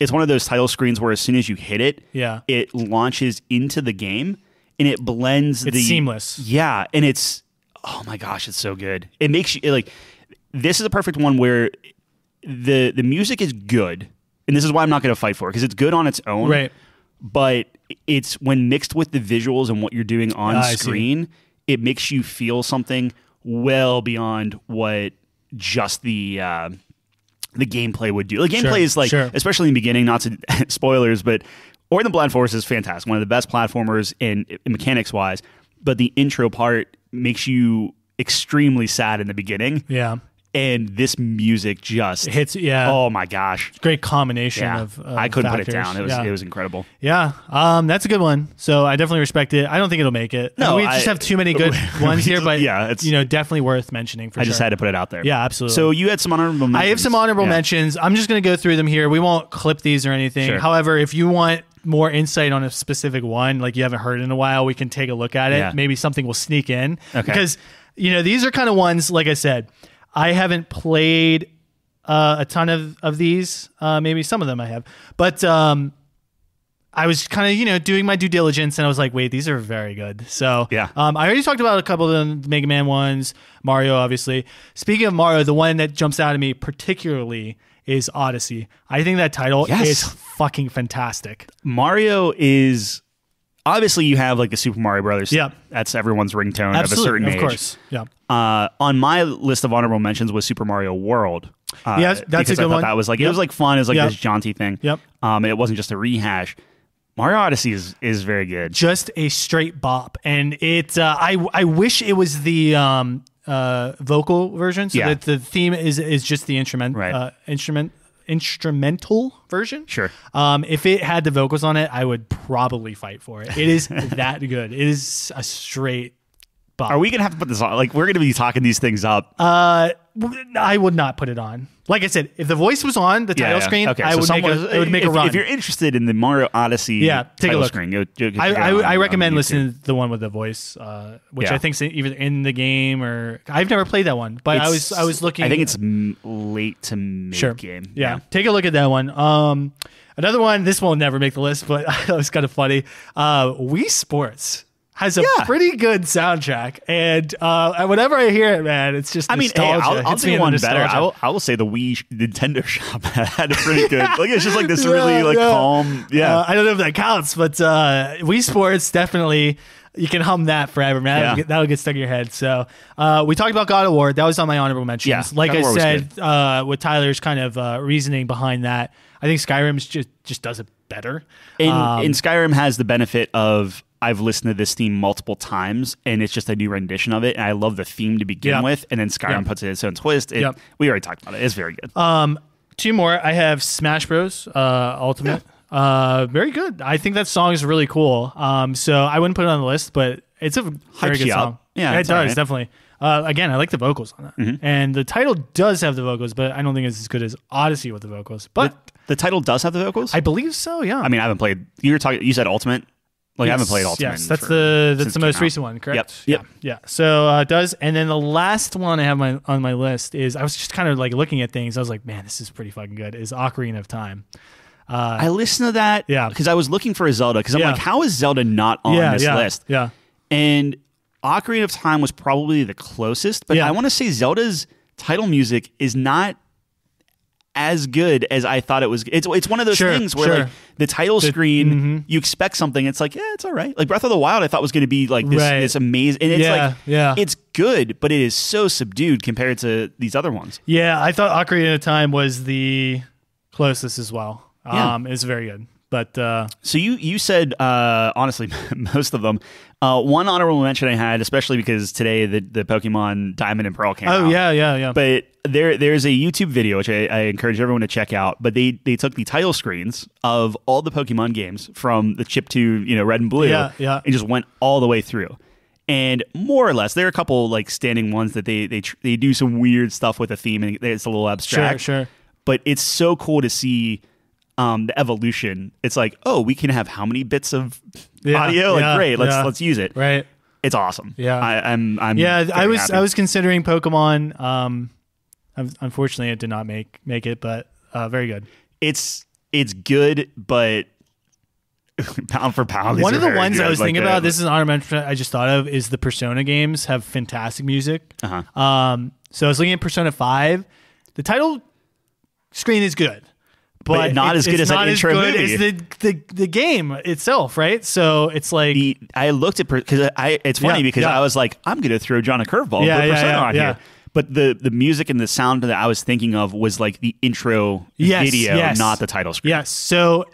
Speaker 2: it's one of those title screens where as soon as you hit it,
Speaker 1: Yeah.
Speaker 2: it launches into the game and it blends
Speaker 1: It's
Speaker 2: the
Speaker 1: seamless.
Speaker 2: Yeah, and it's oh my gosh, it's so good. It makes you like this is a perfect one where the the music is good, and this is why I'm not going to fight for it because it's good on its own,
Speaker 1: Right.
Speaker 2: But it's when mixed with the visuals and what you're doing on
Speaker 1: ah, see.
Speaker 2: screen, it makes you feel something well beyond what just the. Uh, the gameplay would do. The gameplay
Speaker 1: Sure,
Speaker 2: is like,
Speaker 1: sure.
Speaker 2: especially in the beginning, not to *laughs* spoilers, but Ori the Blind Forest is fantastic. One of the best platformers in, in mechanics wise. But the intro part makes you extremely sad in the beginning,
Speaker 1: Yeah.
Speaker 2: And this music just
Speaker 1: It hits. Yeah.
Speaker 2: Oh my gosh!
Speaker 1: Great combination
Speaker 2: Yeah,
Speaker 1: of, of
Speaker 2: I couldn't put it down. It was
Speaker 1: yeah.
Speaker 2: it was incredible.
Speaker 1: Yeah, um, that's a good one. So I definitely respect it. I don't think it'll make it.
Speaker 2: No,
Speaker 1: we just have too many good *laughs* ones here, but
Speaker 2: Yeah, it's-
Speaker 1: you know definitely worth mentioning for
Speaker 2: I
Speaker 1: sure.
Speaker 2: just had to put it out there.
Speaker 1: Yeah, absolutely.
Speaker 2: So you had some honorable. mentions.
Speaker 1: I have some honorable
Speaker 2: Yeah.
Speaker 1: mentions. I'm just going to go through them here. We won't clip these or anything.
Speaker 2: Sure.
Speaker 1: However, if you want more insight on a specific one, like you haven't heard in a while, we can take a look at it. Maybe something will sneak in.
Speaker 2: Okay.
Speaker 1: Because, you know, these are kind of ones, like I said, I haven't played uh, a ton of, of these. Uh, maybe some of them I have. But um, I was kind of, you know, doing my due diligence and I was like, wait, these are very good. So,
Speaker 2: Yeah.
Speaker 1: um, I already talked about a couple of the Mega Man ones, Mario, obviously. Speaking of Mario, the one that jumps out at me particularly is Odyssey. I think that title
Speaker 2: Yes.
Speaker 1: is fucking fantastic.
Speaker 2: Mario is obviously you have like the Super Mario Brothers.
Speaker 1: Yep.
Speaker 2: that's everyone's ringtone
Speaker 1: Absolutely,
Speaker 2: of a certain age.
Speaker 1: of course. Yeah.
Speaker 2: Uh, on my list of honorable mentions was Super Mario World. Uh,
Speaker 1: Yeah, that's a good
Speaker 2: thought
Speaker 1: one.
Speaker 2: That was like it was like fun. It was like
Speaker 1: Yep.
Speaker 2: this jaunty thing.
Speaker 1: Yep.
Speaker 2: Um, it wasn't just a rehash. Mario Odyssey is is very good.
Speaker 1: Just a straight bop, and it. Uh, I I wish it was the um uh vocal version, so
Speaker 2: Yeah.
Speaker 1: that the theme is is just the instrument
Speaker 2: Right.
Speaker 1: uh, instrument instrumental version.
Speaker 2: Sure.
Speaker 1: Um, if it had the vocals on it, I would probably fight for it. It is *laughs* that good. It is a straight bop.
Speaker 2: Are we gonna have to put this on? Like we're gonna be talking these things up.
Speaker 1: Uh, I would not put it on. Like I said, if the voice was on the title
Speaker 2: yeah.
Speaker 1: screen,
Speaker 2: Okay,
Speaker 1: I
Speaker 2: so
Speaker 1: would make a, it would make
Speaker 2: if,
Speaker 1: a run.
Speaker 2: If you're interested in the Mario Odyssey,
Speaker 1: Yeah, take a
Speaker 2: title
Speaker 1: look.
Speaker 2: screen, go, go
Speaker 1: I, I,
Speaker 2: on-
Speaker 1: I recommend listening to the one with the voice, uh, which
Speaker 2: Yeah.
Speaker 1: I think is either in the game or I've never played that one, but I was I was looking.
Speaker 2: I think it's m- late to mid
Speaker 1: sure
Speaker 2: game.
Speaker 1: Yeah. take a look at that one. Um, another one. This will never make the list, but *laughs* it was kind of funny. Uh, Wii Sports has a
Speaker 2: Yeah.
Speaker 1: pretty good soundtrack, and uh, whenever I hear it, man, it's just
Speaker 2: I mean, hey. I'll, I'll do one better. I will, I will say the Wii Nintendo *laughs* shop had a pretty good. *laughs* Like it's just like this really like
Speaker 1: yeah.
Speaker 2: calm. Yeah,
Speaker 1: Uh, I don't know if that counts, but uh, Wii Sports definitely. You can hum that forever, man. That'll,
Speaker 2: Yeah.
Speaker 1: get, that'll get stuck in your head. So uh, we talked about God of War. That was on my honorable mentions.
Speaker 2: Yeah,
Speaker 1: like
Speaker 2: God
Speaker 1: I said, uh, with Tyler's kind of uh, reasoning behind that, I think Skyrim just just does it better.
Speaker 2: and,
Speaker 1: Um,
Speaker 2: and Skyrim has the benefit of I've listened to this theme multiple times, and it's just a new rendition of it. And I love the theme to begin
Speaker 1: Yeah.
Speaker 2: with, and then Skyrim
Speaker 1: Yeah.
Speaker 2: puts it its own twist. It,
Speaker 1: Yep.
Speaker 2: We already talked about it. It's very good.
Speaker 1: Um, two more. I have Smash Bros. Uh, Ultimate. Uh, very good. I think that song is really cool. Um, so I wouldn't put it on the list, but it's a very
Speaker 2: Hypes
Speaker 1: good
Speaker 2: up.
Speaker 1: song.
Speaker 2: Yeah,
Speaker 1: it does
Speaker 2: alright.
Speaker 1: definitely. Uh, again, I like the vocals on that,
Speaker 2: Mm-hmm.
Speaker 1: and the title does have the vocals, but I don't think it's as good as Odyssey with the vocals. But
Speaker 2: the title does have the vocals.
Speaker 1: I believe so. Yeah.
Speaker 2: I mean, I haven't played. You were talking. You said Ultimate. Like I haven't played Ultimate.
Speaker 1: Yes, that's
Speaker 2: for-
Speaker 1: the that's the most
Speaker 2: out.
Speaker 1: recent one, correct?
Speaker 2: Yep. Yep.
Speaker 1: Yeah. yeah. So uh, it does, and then the last one I have my, on my list is I was just kind of like looking at things. I was like, man, this is pretty fucking good. Is Ocarina of Time?
Speaker 2: I listened to that.
Speaker 1: Yeah.
Speaker 2: Because I was looking for a Zelda. Because I'm
Speaker 1: Yeah.
Speaker 2: like, how is Zelda not on
Speaker 1: yeah,
Speaker 2: this
Speaker 1: yeah,
Speaker 2: list?
Speaker 1: Yeah.
Speaker 2: And Ocarina of Time was probably the closest, but. I want to say Zelda's title music is not as good as I thought it was. It's it's one of those
Speaker 1: Sure,
Speaker 2: things where
Speaker 1: sure.
Speaker 2: like the title screen, you expect something. It's like, yeah, it's all right. Like Breath of the Wild, I thought was going to be like this,
Speaker 1: Right.
Speaker 2: this amazing, and it's
Speaker 1: Yeah,
Speaker 2: like,
Speaker 1: yeah.
Speaker 2: it's good, but it is so subdued compared to these other ones.
Speaker 1: Yeah, I thought Ocarina of Time was the closest as well.
Speaker 2: Yeah.
Speaker 1: Um, it's very good, but uh,
Speaker 2: So you you said uh, honestly *laughs* most of them. Uh, one honorable mention I had, especially because today the the Pokemon Diamond and Pearl came out.
Speaker 1: oh yeah, yeah, yeah.
Speaker 2: But there there's a YouTube video which I, I encourage everyone to check out. But they they took the title screens of all the Pokemon games from the chip to you know Red and Blue,
Speaker 1: Yeah, yeah.
Speaker 2: and just went all the way through. And more or less, there are a couple like standing ones that they they tr- they do some weird stuff with the theme, and it's a little abstract.
Speaker 1: sure, sure.
Speaker 2: But it's so cool to see um, the evolution. It's like, oh, we can have how many bits of
Speaker 1: Yeah,
Speaker 2: audio? Like,
Speaker 1: yeah,
Speaker 2: great, let's
Speaker 1: yeah.
Speaker 2: let's use it.
Speaker 1: Right.
Speaker 2: It's awesome.
Speaker 1: Yeah.
Speaker 2: I, I'm. I'm.
Speaker 1: Yeah, I was
Speaker 2: happy.
Speaker 1: I was considering Pokemon. Um, unfortunately, it did not make make it, but uh, very good.
Speaker 2: It's it's good, but *laughs* pound for pound,
Speaker 1: One of the ones I was
Speaker 2: Like,
Speaker 1: thinking about. This is an honorable mention I just thought of is the Persona games have fantastic music.
Speaker 2: Uh-huh.
Speaker 1: Um, so I was looking at Persona Five. The title screen is good, but,
Speaker 2: But not
Speaker 1: it's-
Speaker 2: as good as
Speaker 1: not
Speaker 2: intro
Speaker 1: good
Speaker 2: movie.
Speaker 1: as the, the the game itself, right? So it's like
Speaker 2: The, I looked at because I. It's funny
Speaker 1: Yeah,
Speaker 2: because
Speaker 1: yeah.
Speaker 2: I was like, I'm going to throw Jon a curveball.
Speaker 1: Yeah, yeah, yeah,
Speaker 2: on here. But the the music and the sound that I was thinking of was like the intro
Speaker 1: Yes,
Speaker 2: video,
Speaker 1: yes.
Speaker 2: not the title screen.
Speaker 1: yes. So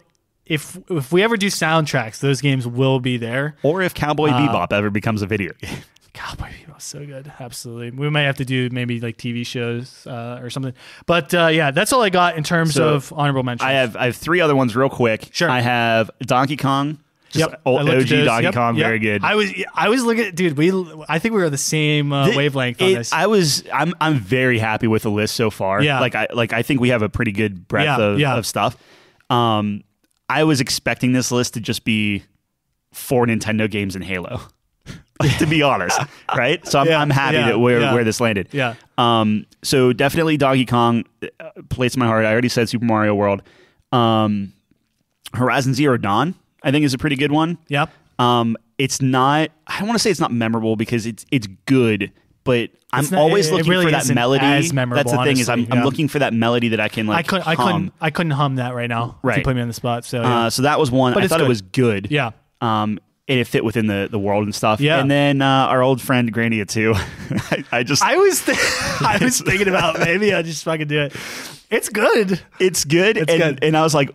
Speaker 1: if if we ever do soundtracks, those games will be there.
Speaker 2: Or if Cowboy
Speaker 1: Uh,
Speaker 2: Bebop ever becomes a video game. *laughs*
Speaker 1: Cowboy Bebop, so good, absolutely. We might have to do maybe like TV shows uh, or something. But uh, yeah, that's all I got in terms
Speaker 2: So,
Speaker 1: of honorable mentions.
Speaker 2: I have I have three other ones real quick.
Speaker 1: Sure.
Speaker 2: I have Donkey Kong. Just
Speaker 1: Yep,
Speaker 2: old OG. Donkey
Speaker 1: Yep,
Speaker 2: Kong,
Speaker 1: yep.
Speaker 2: very good.
Speaker 1: I was I was looking, dude. We I think we were the same uh,
Speaker 2: Th-
Speaker 1: wavelength on
Speaker 2: it-
Speaker 1: this.
Speaker 2: I was I'm I'm very happy with the list so far.
Speaker 1: Yeah.
Speaker 2: Like I like I think we have a pretty good breadth
Speaker 1: Yeah,
Speaker 2: of,
Speaker 1: yeah.
Speaker 2: of stuff. Um I was expecting this list to just be four Nintendo games and Halo. *laughs* to be honest. Right? So I'm
Speaker 1: Yeah,
Speaker 2: I'm happy
Speaker 1: yeah,
Speaker 2: that where
Speaker 1: yeah.
Speaker 2: where this landed.
Speaker 1: yeah,
Speaker 2: Um, so definitely Donkey Kong uh, place in my heart. I already said Super Mario World. Um, Horizon Zero Dawn, I think, is a pretty good one.
Speaker 1: yep.
Speaker 2: Um, it's not. I don't want to say it's not memorable because it's it's good, but I'm
Speaker 1: not-
Speaker 2: always
Speaker 1: it- it
Speaker 2: looking
Speaker 1: really
Speaker 2: for that melody. That's the thing is I'm,
Speaker 1: honestly,
Speaker 2: I'm looking for that melody that I can like.
Speaker 1: I couldn't I
Speaker 2: hum.
Speaker 1: couldn't I couldn't hum that right now.
Speaker 2: Right.
Speaker 1: you put me on the spot. So yeah.
Speaker 2: Uh, so that was one.
Speaker 1: But
Speaker 2: I thought
Speaker 1: good.
Speaker 2: it was good.
Speaker 1: yeah.
Speaker 2: Um, it fit within the, the world and stuff.
Speaker 1: Yeah.
Speaker 2: And then uh, our old friend Grania too. *laughs* I, I just
Speaker 1: I was th- *laughs* I was *laughs* thinking about maybe I just fucking do it. It's good.
Speaker 2: it's good.
Speaker 1: It's
Speaker 2: and,
Speaker 1: good.
Speaker 2: and I was like,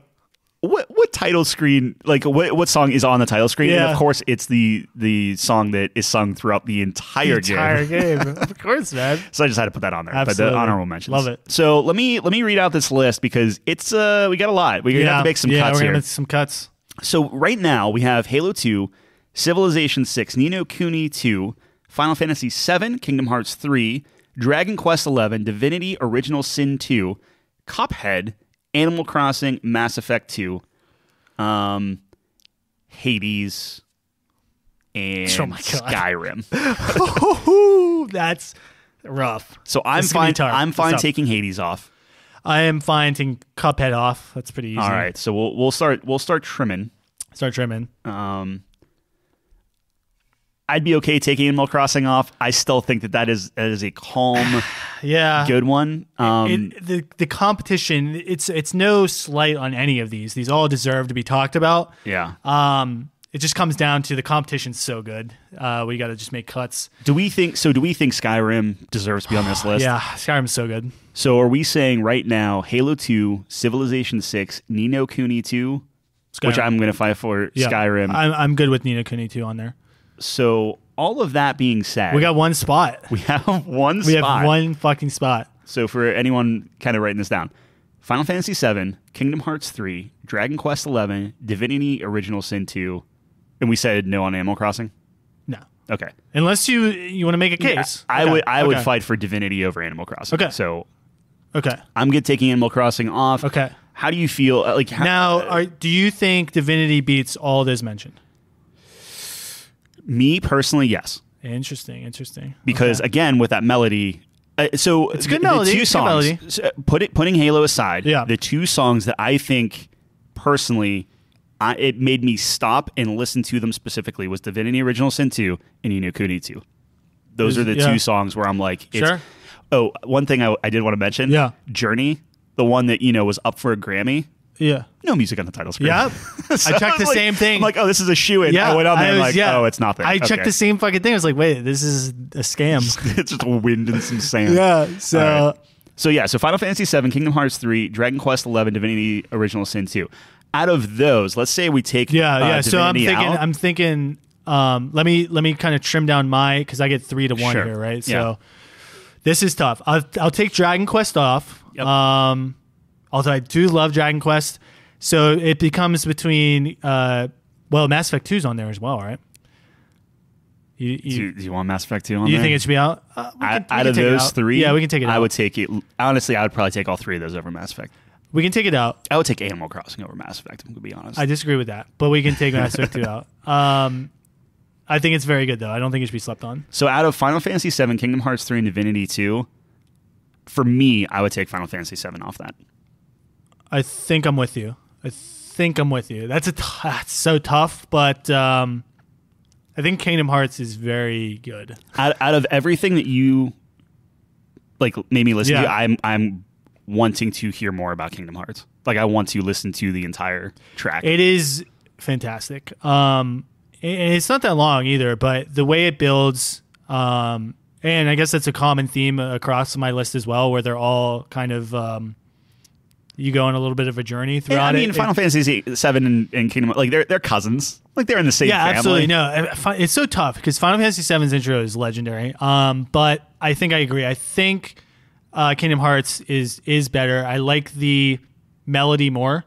Speaker 2: what what title screen? Like what what song is on the title screen? And of course, it's the the song that is sung throughout the entire,
Speaker 1: Entire
Speaker 2: game.
Speaker 1: game. of course, man.
Speaker 2: So I just had to put that on there. But the honorable mentions.
Speaker 1: Love it.
Speaker 2: So let me let me read out this list because it's uh we got a lot. We're gonna have to make some
Speaker 1: yeah,
Speaker 2: cuts
Speaker 1: we're
Speaker 2: here.
Speaker 1: gonna make some cuts.
Speaker 2: So right now we have Halo 2, Civilization 6, Ni no Kuni 2, Final Fantasy 7, Kingdom Hearts 3, Dragon Quest 11, Divinity Original Sin 2, Cuphead, Animal Crossing, Mass Effect 2, um, Hades, and
Speaker 1: Oh.
Speaker 2: Skyrim. *laughs* *laughs*
Speaker 1: That's rough.
Speaker 2: So I'm
Speaker 1: This is gonna be
Speaker 2: fine. I'm fine taking Hades off.
Speaker 1: I am fine taking Cuphead off. That's pretty easy.
Speaker 2: All right, so we'll we'll start we'll start trimming.
Speaker 1: Start trimming.
Speaker 2: Um, I'd be okay taking Animal Crossing off. I still think that that is that is a calm, *sighs*
Speaker 1: Yeah.
Speaker 2: good one. Um,
Speaker 1: it, the the competition it's it's no slight on any of these. These all deserve to be talked about.
Speaker 2: yeah.
Speaker 1: Um, it just comes down to the competition's so good. Uh, we got to just make cuts.
Speaker 2: do we think so? Do we think Skyrim deserves to be on this list?
Speaker 1: Yeah, Skyrim's so good.
Speaker 2: So are we saying right now Halo Two, Civilization Six, Ni no Kuni Two, which I'm going to fight for
Speaker 1: Yeah.
Speaker 2: Skyrim.
Speaker 1: I'm I'm good with Ni no Kuni too on there.
Speaker 2: so all of that being said,
Speaker 1: We got one spot. *laughs*
Speaker 2: we have one
Speaker 1: We
Speaker 2: spot.
Speaker 1: have one fucking spot.
Speaker 2: So for anyone kind of writing this down, Final Fantasy VII, Kingdom Hearts 3, Dragon Quest 11, Divinity Original Sin 2, and we said no on Animal Crossing.
Speaker 1: No,
Speaker 2: Okay,
Speaker 1: unless you you want to make a case.
Speaker 2: I
Speaker 1: Okay,
Speaker 2: would I would fight for Divinity over Animal Crossing.
Speaker 1: Okay.
Speaker 2: so
Speaker 1: Okay.
Speaker 2: I'm good taking Animal Crossing off.
Speaker 1: Okay.
Speaker 2: how do you feel? uh, Like how,
Speaker 1: Now, are, do you think Divinity beats all those mentioned?
Speaker 2: me personally, yes,
Speaker 1: Interesting. Interesting.
Speaker 2: because
Speaker 1: Okay.
Speaker 2: again with that melody. Uh, so
Speaker 1: It's a good melody,
Speaker 2: The two songs.
Speaker 1: melody.
Speaker 2: so, put it putting Halo aside.
Speaker 1: Yeah.
Speaker 2: The two songs that I think personally, I, it made me stop and listen to them specifically was Divinity Original Sin 2 and Ni no Kuni 2. Those are the
Speaker 1: Yeah.
Speaker 2: two songs where I'm like, it's,
Speaker 1: Sure.
Speaker 2: Oh, one thing I, I did want to mention.
Speaker 1: Yeah.
Speaker 2: Journey, the one that you know was up for a Grammy.
Speaker 1: Yeah.
Speaker 2: No music on the title screen.
Speaker 1: Yep.
Speaker 2: So *laughs*
Speaker 1: I checked the
Speaker 2: like-
Speaker 1: same thing.
Speaker 2: I'm like, oh, this is a shoe in.
Speaker 1: yeah.
Speaker 2: I went on there and
Speaker 1: was-
Speaker 2: like,
Speaker 1: yeah.
Speaker 2: oh, it's not there.
Speaker 1: I checked the same fucking thing. I was like, wait, this is a scam. *laughs*
Speaker 2: it's just wind and some sand.
Speaker 1: yeah. So.
Speaker 2: Right. So yeah, so Final Fantasy VII, Kingdom Hearts 3, Dragon Quest 11, Divinity Original Sin 2. Out of those, let's say we take
Speaker 1: Yeah,
Speaker 2: uh,
Speaker 1: yeah. So I'm thinking,
Speaker 2: out.
Speaker 1: I'm thinking. Um, let me let me kind of trim down my because I get three to one
Speaker 2: Sure.
Speaker 1: here, right?
Speaker 2: Yeah.
Speaker 1: So this is tough. I'll, I'll take Dragon Quest off.
Speaker 2: Yep.
Speaker 1: Um, although I do love Dragon Quest, so it becomes between. Uh, well, Mass Effect 2 is on there as well, right? You,
Speaker 2: do,
Speaker 1: you,
Speaker 2: you, do you want Mass Effect 2 on
Speaker 1: you
Speaker 2: there?
Speaker 1: think it should be out? Uh, can- we
Speaker 2: out of
Speaker 1: take it
Speaker 2: those
Speaker 1: out.
Speaker 2: three?
Speaker 1: Yeah, we can take it out.
Speaker 2: I would take it. Honestly, I would probably take all three of those over Mass Effect.
Speaker 1: We can take it out.
Speaker 2: I would take Animal Crossing over Mass Effect, I'm going to be honest.
Speaker 1: I disagree with that, but we can take Mass Effect 2 *laughs* out. Um, I think it's very good though. I don't think it should be slept on.
Speaker 2: So out of Final Fantasy VII, Kingdom Hearts 3, and Divinity 2, for me, I would take Final Fantasy VII off that.
Speaker 1: I think I'm with you. I think I'm with you. That's a t- *laughs* that's so tough, but um, I think Kingdom Hearts is very good.
Speaker 2: Out, out of everything that you like made me listen
Speaker 1: Yeah.
Speaker 2: to, I'm I'm wanting to hear more about Kingdom Hearts. Like I want to listen to the entire track.
Speaker 1: It is fantastic. Um, and it's not that long either, but the way it builds, um, and I guess that's a common theme across my list as well, where they're all kind of um, you go on a little bit of a journey throughout
Speaker 2: I mean,
Speaker 1: it.
Speaker 2: Final
Speaker 1: It-
Speaker 2: Fantasy Seven and, and Kingdom like they're they're cousins. Like they're in the same
Speaker 1: yeah,
Speaker 2: family.
Speaker 1: absolutely. No, it's so tough because Final Fantasy VII's intro is legendary. Um, but I think I agree. I think uh, Kingdom Hearts is is better. I like the melody more.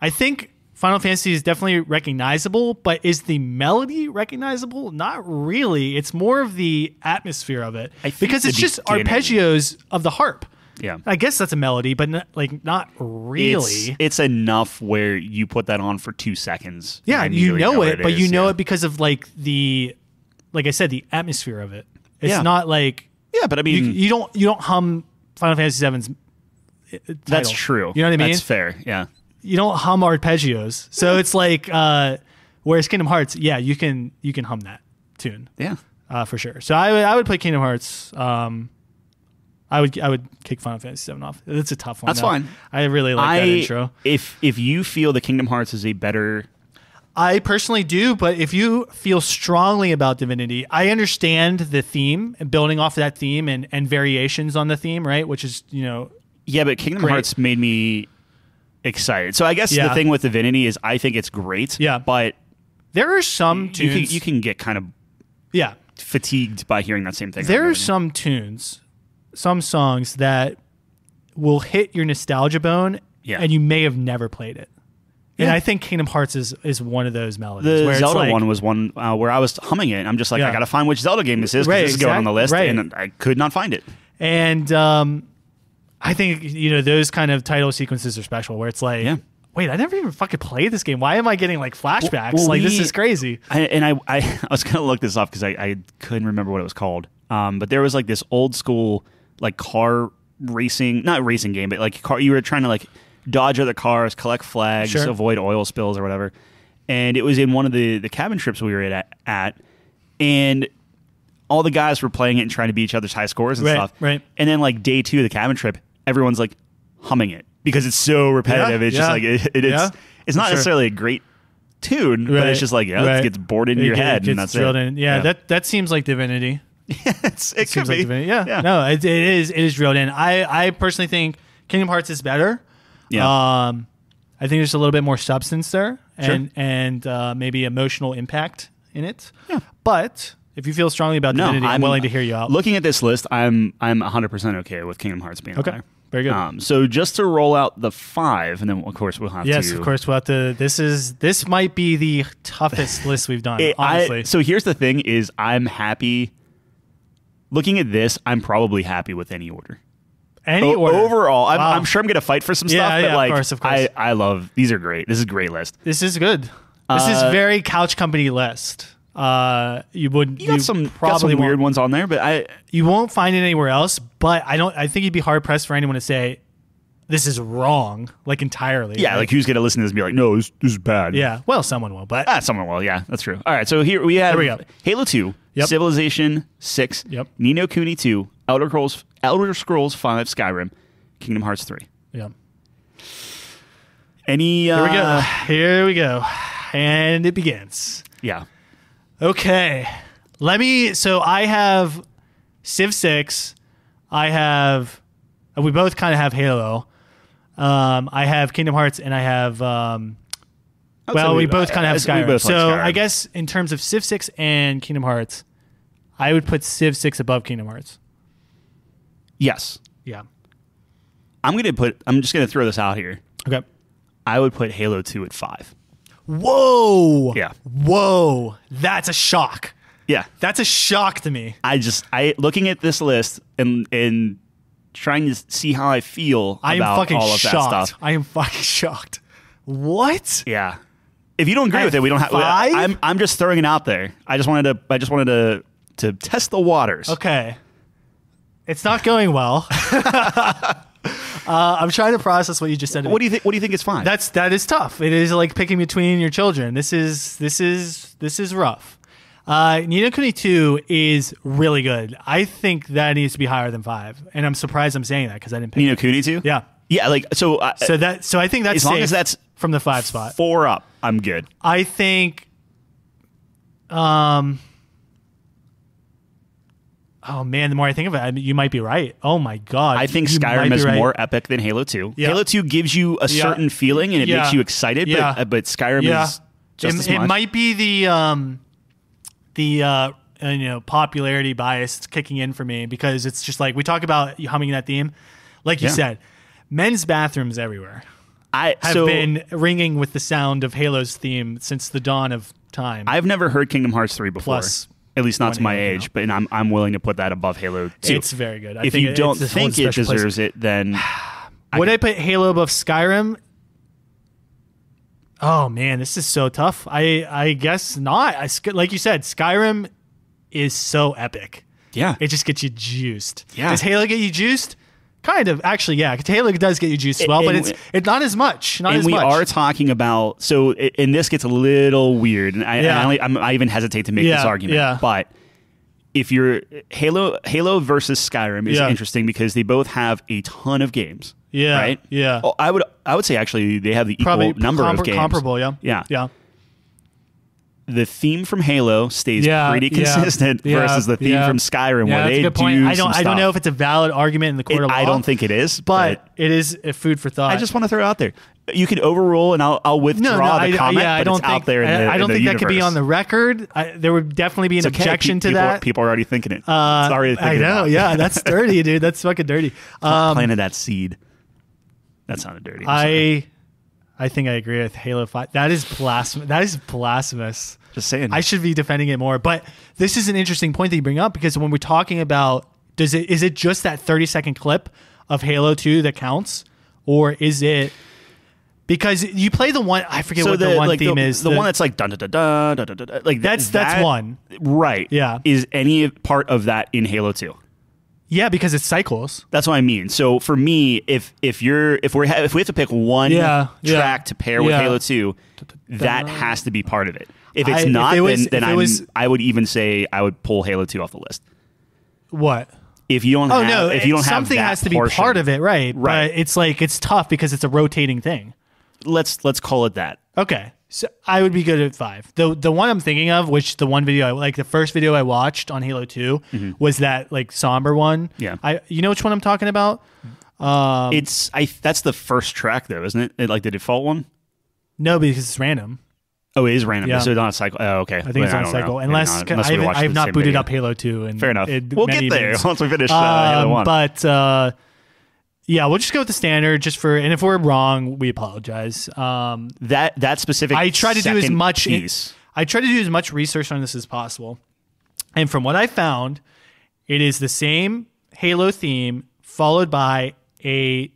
Speaker 1: I think Final Fantasy is definitely recognizable, but is the melody recognizable? Not really. It's more of the atmosphere of it
Speaker 2: I
Speaker 1: because it's just
Speaker 2: beginning-
Speaker 1: arpeggios of the harp.
Speaker 2: Yeah.
Speaker 1: I guess that's a melody, but not, like not really.
Speaker 2: It's, it's enough where you put that on for two seconds.
Speaker 1: Yeah,
Speaker 2: and
Speaker 1: you
Speaker 2: really
Speaker 1: know,
Speaker 2: what
Speaker 1: it, but you know
Speaker 2: yeah.
Speaker 1: it because of like the, like I said, the atmosphere of it. It's
Speaker 2: Yeah.
Speaker 1: not like
Speaker 2: Yeah, but I
Speaker 1: you,
Speaker 2: mean,
Speaker 1: you don't you don't hum Final Fantasy VII's. uh,
Speaker 2: that's true.
Speaker 1: You know what I mean?
Speaker 2: That's fair. Yeah.
Speaker 1: You don't hum arpeggios, so it's like uh, whereas Kingdom Hearts, yeah, you can you can hum that tune
Speaker 2: Yeah.
Speaker 1: uh, for sure. So I would I would play Kingdom Hearts. Um, I would I would kick Final Fantasy VII off. It's a tough one.
Speaker 2: That's
Speaker 1: though.
Speaker 2: fine.
Speaker 1: I really like
Speaker 2: I
Speaker 1: that intro.
Speaker 2: if if you feel the Kingdom Hearts is a better
Speaker 1: I personally do, but if you feel strongly about Divinity, I understand the theme and building off of that theme and, and variations on the theme, right? Which is, you know,
Speaker 2: Yeah, but Kingdom
Speaker 1: Great.
Speaker 2: Hearts made me excited. So I guess
Speaker 1: Yeah.
Speaker 2: the thing with Divinity is I think it's great.
Speaker 1: Yeah.
Speaker 2: But
Speaker 1: there are some
Speaker 2: you
Speaker 1: tunes.
Speaker 2: can, you can get kind of
Speaker 1: yeah.
Speaker 2: fatigued by hearing that same thing.
Speaker 1: There are some tunes, some songs that will hit your nostalgia bone
Speaker 2: Yeah.
Speaker 1: and you may have never played it. And
Speaker 2: Yeah.
Speaker 1: I think Kingdom Hearts is, is one of those melodies.
Speaker 2: The
Speaker 1: where it's
Speaker 2: Zelda
Speaker 1: like-
Speaker 2: one was one uh, where I was humming it. and I'm just like,
Speaker 1: Yeah.
Speaker 2: I got to find which Zelda game this is because
Speaker 1: Right,
Speaker 2: this is going on the list,
Speaker 1: right.
Speaker 2: and I could not find it.
Speaker 1: And um, I think you know those kind of title sequences are special, where it's like,
Speaker 2: Yeah.
Speaker 1: wait, I never even fucking played this game. Why am I getting like flashbacks?
Speaker 2: well,
Speaker 1: like this is crazy.
Speaker 2: I, and I, I, *laughs* I was gonna look this up because I, I couldn't remember what it was called. Um, but there was like this old school like car racing, not racing game, but like car. You were trying to like dodge other cars, collect flags,
Speaker 1: Sure.
Speaker 2: avoid oil spills or whatever. And it was in one of the the cabin trips we were at, at and all the guys were playing it and trying to beat each other's high scores and
Speaker 1: Right,
Speaker 2: stuff.
Speaker 1: right.
Speaker 2: And then like day two of the cabin trip, everyone's like humming it because it's so repetitive.
Speaker 1: Yeah,
Speaker 2: it's just like it, it- it's
Speaker 1: yeah,
Speaker 2: it's not
Speaker 1: sure.
Speaker 2: necessarily a great tune, but it's just like yeah,
Speaker 1: right.
Speaker 2: it gets bored into
Speaker 1: It
Speaker 2: your
Speaker 1: get-
Speaker 2: head,
Speaker 1: gets
Speaker 2: and that's it.
Speaker 1: in. Yeah, that that seems like divinity. *laughs*
Speaker 2: it's, it
Speaker 1: Seems
Speaker 2: could
Speaker 1: like
Speaker 2: be.
Speaker 1: divinity. Yeah, no, it, it is. It is drilled in. I I personally think Kingdom Hearts is better.
Speaker 2: Yeah.
Speaker 1: Um, I think there's a little bit more substance there,
Speaker 2: Sure.
Speaker 1: and and uh, maybe emotional impact in it.
Speaker 2: Yeah.
Speaker 1: But if you feel strongly about
Speaker 2: no,
Speaker 1: divinity, I'm, willing to hear you out.
Speaker 2: Looking at this list, I'm I'm 100 percent okay with Kingdom Hearts being
Speaker 1: Okay.
Speaker 2: there.
Speaker 1: Very good.
Speaker 2: Um, so just to roll out the five, and then of course we'll have
Speaker 1: Yes,
Speaker 2: to.
Speaker 1: of course. We'll have to. This is this might be the toughest *laughs* list we've done.
Speaker 2: It- I-
Speaker 1: honestly,
Speaker 2: so here's the thing: is I'm happy. Looking at this, I'm probably happy with any order.
Speaker 1: Any
Speaker 2: O- Overall, I'm,
Speaker 1: Wow.
Speaker 2: I'm sure I'm going to fight for some
Speaker 1: Yeah,
Speaker 2: stuff, but
Speaker 1: yeah, of course, of course.
Speaker 2: I, I love these are great. This is a great list.
Speaker 1: This is good. This is
Speaker 2: Uh,
Speaker 1: very couch company list. Uh, you would
Speaker 2: You got some
Speaker 1: probably
Speaker 2: some weird ones on there, but I
Speaker 1: You won't find it anywhere else. But I don't. I think you'd be hard pressed for anyone to say this is wrong, like entirely.
Speaker 2: yeah,
Speaker 1: right?
Speaker 2: like who's going to listen to this and be like, no, this, this is bad.
Speaker 1: yeah. Well, someone will, but
Speaker 2: Ah, someone will. Yeah, that's true. All right, so here we have
Speaker 1: we.
Speaker 2: Halo Two,
Speaker 1: Yep.
Speaker 2: Civilization Six,
Speaker 1: Yep.
Speaker 2: Ni no Kuni Two, Elder Scrolls, Elder Scrolls Five, Skyrim, Kingdom Hearts Three.
Speaker 1: yeah.
Speaker 2: Any? Uh,
Speaker 1: Here we go. Here we go, and it begins.
Speaker 2: Yeah.
Speaker 1: Okay. Let me. So I have Civ 6. I have. uh, We both kind of have Halo. Um, I have Kingdom Hearts, and I have. Um,
Speaker 2: I would say
Speaker 1: well, we, both kind of have Skyrim.
Speaker 2: both like
Speaker 1: so
Speaker 2: Skyrim.
Speaker 1: I guess in terms of Civ 6 and Kingdom Hearts, I would put Civ 6 above Kingdom Hearts.
Speaker 2: Yes.
Speaker 1: Yeah.
Speaker 2: I'm gonna put. I'm just gonna throw this out here.
Speaker 1: Okay.
Speaker 2: I would put Halo Two at five.
Speaker 1: Whoa.
Speaker 2: Yeah.
Speaker 1: Whoa. That's a shock.
Speaker 2: Yeah.
Speaker 1: That's a shock to me.
Speaker 2: I just I looking at this list and and trying to see how I feel
Speaker 1: I am
Speaker 2: about
Speaker 1: fucking
Speaker 2: all of
Speaker 1: shocked.
Speaker 2: that stuff.
Speaker 1: I am fucking shocked. What?
Speaker 2: Yeah. If you don't agree
Speaker 1: At
Speaker 2: with it, we don't have.
Speaker 1: five?
Speaker 2: I'm I'm just throwing it out there. I just wanted to. I just wanted to to test the waters.
Speaker 1: Okay. It's not going well. *laughs* *laughs* uh, I'm trying to process what you just said.
Speaker 2: What do you think? What do you think is fine?
Speaker 1: That's that is tough. It is like picking between your children. This is this is this is rough. Uh, Ni no Kuni 2 is really good. I think that needs to be higher than five, and I'm surprised I'm saying that because I didn't pick.
Speaker 2: Nino. Cooney too.
Speaker 1: Yeah.
Speaker 2: Yeah. Like so. Uh,
Speaker 1: So that so I think that's
Speaker 2: as long as that's
Speaker 1: from the five spot.
Speaker 2: four up, I'm good.
Speaker 1: I think. Um. Oh man, the more I think of it, I mean, you might be right. Oh my god,
Speaker 2: I think
Speaker 1: You
Speaker 2: Skyrim is
Speaker 1: right.
Speaker 2: more epic than Halo Two.
Speaker 1: Yeah.
Speaker 2: Halo Two gives you a
Speaker 1: Yeah.
Speaker 2: certain feeling and it
Speaker 1: Yeah.
Speaker 2: makes you excited,
Speaker 1: Yeah.
Speaker 2: but uh, but Skyrim is just
Speaker 1: it, it might be the um, the uh, uh, you know popularity bias kicking in for me because it's just like we talk about you humming that theme, like you said, men's bathrooms everywhere
Speaker 2: I
Speaker 1: have
Speaker 2: so
Speaker 1: been ringing with the sound of Halo's theme since the dawn of time.
Speaker 2: I've never heard Kingdom Hearts three before.
Speaker 1: Plus
Speaker 2: at least not to my age,
Speaker 1: know.
Speaker 2: but I'm I'm willing to put that above Halo Two.
Speaker 1: it's very good. I
Speaker 2: if you
Speaker 1: it-
Speaker 2: don't think it
Speaker 1: special place.
Speaker 2: deserves it, then *sighs*
Speaker 1: Would I put Halo above Skyrim? Oh man, this is so tough. I I guess not. I, like you said, Skyrim is so epic.
Speaker 2: yeah,
Speaker 1: It just gets you juiced.
Speaker 2: Yeah.
Speaker 1: Does Halo get you juiced? Kind of, actually, yeah. Halo does get you juiced as well, but it's it's not as much. Not
Speaker 2: and
Speaker 1: as
Speaker 2: we
Speaker 1: much.
Speaker 2: are talking about so and this gets a little weird and I, and
Speaker 1: Yeah.
Speaker 2: I, only, I'm, I even hesitate to make
Speaker 1: Yeah,
Speaker 2: this argument
Speaker 1: yeah.
Speaker 2: but if you're halo halo versus skyrim is
Speaker 1: Yeah.
Speaker 2: interesting because they both have a ton of games
Speaker 1: Yeah,
Speaker 2: right
Speaker 1: yeah.
Speaker 2: oh, i would i would say actually they have the equal
Speaker 1: probably
Speaker 2: number
Speaker 1: compar-
Speaker 2: of games
Speaker 1: comparable. Yeah,
Speaker 2: yeah
Speaker 1: yeah.
Speaker 2: The theme from halo stays
Speaker 1: Yeah,
Speaker 2: pretty consistent
Speaker 1: yeah,
Speaker 2: versus the theme
Speaker 1: yeah.
Speaker 2: from skyrim where they
Speaker 1: good point.
Speaker 2: do
Speaker 1: I don't. I don't know if it's a valid argument in the court
Speaker 2: It-
Speaker 1: of law.
Speaker 2: i don't think it is
Speaker 1: but it is a food for thought.
Speaker 2: I just want to throw it out there. You can overrule, and I'll, I'll withdraw
Speaker 1: no, no,
Speaker 2: the
Speaker 1: I,
Speaker 2: comment.
Speaker 1: yeah, I
Speaker 2: but
Speaker 1: don't
Speaker 2: it's
Speaker 1: think
Speaker 2: out there. In
Speaker 1: I,
Speaker 2: the,
Speaker 1: I don't
Speaker 2: in
Speaker 1: think that could be on the record. I, there would definitely be an
Speaker 2: okay.
Speaker 1: objection to
Speaker 2: people,
Speaker 1: that.
Speaker 2: People are already thinking it.
Speaker 1: Uh,
Speaker 2: Sorry,
Speaker 1: I know. Yeah, that's dirty, dude. That's fucking dirty. *laughs* Um,
Speaker 2: planted that seed. That sounded dirty. I'm sorry.
Speaker 1: I, think I agree with Halo Five. That is blasphemous. That is blasphemous.
Speaker 2: just saying.
Speaker 1: I should be defending it more. But this is an interesting point that you bring up because when we're talking about does it is it just that 30 second clip of Halo 2 that counts? Or is it because you play the one I forget
Speaker 2: so
Speaker 1: what the, one
Speaker 2: like,
Speaker 1: theme
Speaker 2: the,
Speaker 1: is.
Speaker 2: the, one that's like dun dun dun dun dun dun dun. Like
Speaker 1: That's- that's one.
Speaker 2: Right.
Speaker 1: Yeah.
Speaker 2: Is any part of that in Halo Two?
Speaker 1: Yeah, because it's cycles.
Speaker 2: That's what I mean. So for me, if if you're if we have if we have to pick one
Speaker 1: Yeah, yeah,
Speaker 2: track to pair with
Speaker 1: yeah.
Speaker 2: Halo Two, that has to be part of it. If it's
Speaker 1: I- if
Speaker 2: not,
Speaker 1: it was-
Speaker 2: then, then I'm,
Speaker 1: was-
Speaker 2: I would even say I would pull Halo Two off the list.
Speaker 1: What?
Speaker 2: If you don't,
Speaker 1: Oh
Speaker 2: have,
Speaker 1: no!
Speaker 2: if you don't have
Speaker 1: something has to be
Speaker 2: portion,
Speaker 1: part of it, right?
Speaker 2: Right.
Speaker 1: But it's like it's tough because it's a rotating thing.
Speaker 2: Let's let's call it that.
Speaker 1: Okay, so I would be good at five. The the one I'm thinking of, which the one video I like, the first video I watched on Halo 2 was that like somber one.
Speaker 2: Mm-hmm. Yeah.
Speaker 1: I you know which one I'm talking about? Um,
Speaker 2: it's I that's the first track though, isn't it? it? Like the default one.
Speaker 1: No, because it's random.
Speaker 2: Oh, it is random.
Speaker 1: Yeah.
Speaker 2: So it's on a cycle. Oh, okay.
Speaker 1: I think it's on a cycle. Unless,
Speaker 2: unless
Speaker 1: I
Speaker 2: have
Speaker 1: not
Speaker 2: watched
Speaker 1: I have not booted
Speaker 2: video.
Speaker 1: up Halo 2. And
Speaker 2: Fair enough.
Speaker 1: it-
Speaker 2: we'll get there
Speaker 1: years.
Speaker 2: once we finish uh, Halo
Speaker 1: Um,
Speaker 2: One.
Speaker 1: But uh, yeah, we'll just go with the standard. Just for and if we're wrong, we apologize. Um,
Speaker 2: that that specific.
Speaker 1: I try to do as much.
Speaker 2: piece.
Speaker 1: I try to do as much research on this as possible, and from what I found, it is the same Halo theme followed by a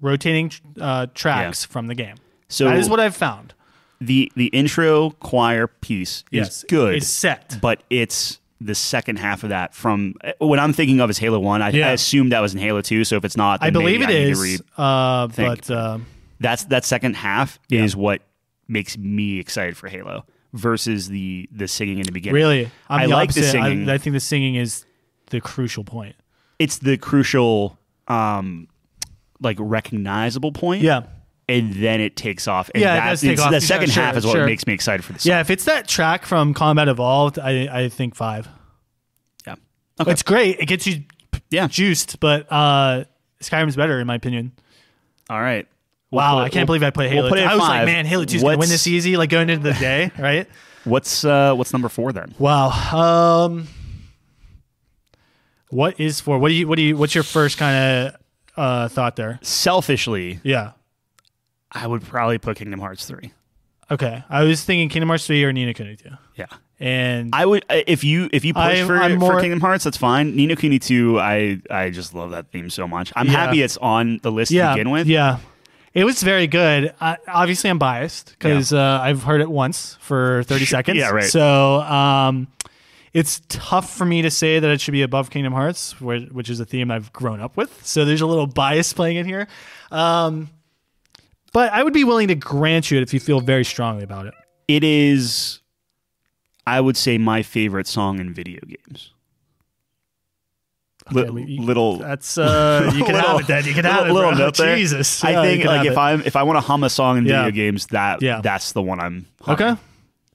Speaker 1: rotating uh, tracks from the game.
Speaker 2: So
Speaker 1: that is what I've found.
Speaker 2: the the intro choir piece
Speaker 1: Yes,
Speaker 2: is good.
Speaker 1: it's set.
Speaker 2: but it's the second half of that. From what I'm thinking of is Halo One, I,
Speaker 1: Yeah.
Speaker 2: I assume that was in Halo Two. So if it's not,
Speaker 1: I believe it
Speaker 2: I
Speaker 1: is,
Speaker 2: read.
Speaker 1: uh, but uh,
Speaker 2: That's that second half is what makes me excited for Halo versus the the singing in the beginning.
Speaker 1: really, I'm
Speaker 2: I
Speaker 1: the
Speaker 2: like the
Speaker 1: opposite. I-
Speaker 2: singing.
Speaker 1: I, think the singing is the crucial point.
Speaker 2: It's the crucial, um, like recognizable point.
Speaker 1: Yeah.
Speaker 2: And then it takes off. And
Speaker 1: Yeah, it
Speaker 2: that-
Speaker 1: does take off.
Speaker 2: The
Speaker 1: Yeah,
Speaker 2: second
Speaker 1: sure,
Speaker 2: half is what
Speaker 1: sure.
Speaker 2: makes me excited for song.
Speaker 1: Yeah, if it's that track from Combat Evolved, I, I think five.
Speaker 2: yeah. Okay.
Speaker 1: It's great. It gets you
Speaker 2: yeah.
Speaker 1: juiced, but uh, Skyrim's better in my opinion.
Speaker 2: All right. We'll
Speaker 1: Wow,
Speaker 2: put
Speaker 1: I can't
Speaker 2: we'll-
Speaker 1: believe I put Halo.
Speaker 2: We'll
Speaker 1: I was
Speaker 2: five.
Speaker 1: like, man, Halo 2 is gonna win this easy, like going into the day, *laughs* right?
Speaker 2: What's uh what's number four then?
Speaker 1: Wow. Um, what is for? What do you? What do you? What's your first kind of uh, thought there?
Speaker 2: Selfishly,
Speaker 1: Yeah.
Speaker 2: I would probably put Kingdom Hearts three.
Speaker 1: Okay. I was thinking Kingdom Hearts 3 or Ni no Kuni 2.
Speaker 2: Yeah.
Speaker 1: And
Speaker 2: I would uh, if you if you push
Speaker 1: I'm-
Speaker 2: for,
Speaker 1: I'm
Speaker 2: for Kingdom Hearts, that's fine. Ni no Kuni two, I I just love that theme so much. I'm
Speaker 1: Yeah.
Speaker 2: happy it's on the list
Speaker 1: yeah,
Speaker 2: to begin with.
Speaker 1: yeah, It was very good. Uh, obviously, I'm biased because uh, I've heard it once for 30 seconds.
Speaker 2: Yeah, right.
Speaker 1: So um, it's tough for me to say that it should be above Kingdom Hearts, whi- which is a theme I've grown up with. So there's a little bias playing in here. Um, but I would be willing to grant you it if you feel very strongly about it.
Speaker 2: It is, I would say, my favorite song in video games.
Speaker 1: Okay, we-
Speaker 2: little
Speaker 1: That's uh, you can *laughs*
Speaker 2: Little-
Speaker 1: have it. Then you can have
Speaker 2: little,
Speaker 1: it.
Speaker 2: little note there.
Speaker 1: Jesus,
Speaker 2: I
Speaker 1: Yeah, you
Speaker 2: think like if
Speaker 1: it.
Speaker 2: I'm if I want to hum a song in
Speaker 1: Yeah.
Speaker 2: video games, that
Speaker 1: Yeah.
Speaker 2: that's the one I'm. Humming.
Speaker 1: okay,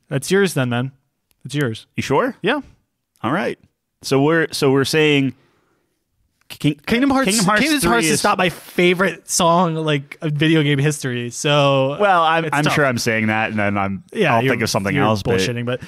Speaker 1: that's yours then, man. It's yours.
Speaker 2: You sure?
Speaker 1: Yeah.
Speaker 2: All right. So we're so we're saying King,
Speaker 1: Kingdom Hearts.
Speaker 2: Kingdom Hearts,
Speaker 1: Kingdom Hearts
Speaker 2: is,
Speaker 1: is not my favorite song like video game history. So
Speaker 2: Well, I'm, I'm sure I'm saying that, and then I'm
Speaker 1: yeah,
Speaker 2: I'll think of something else.
Speaker 1: Bullshitting, but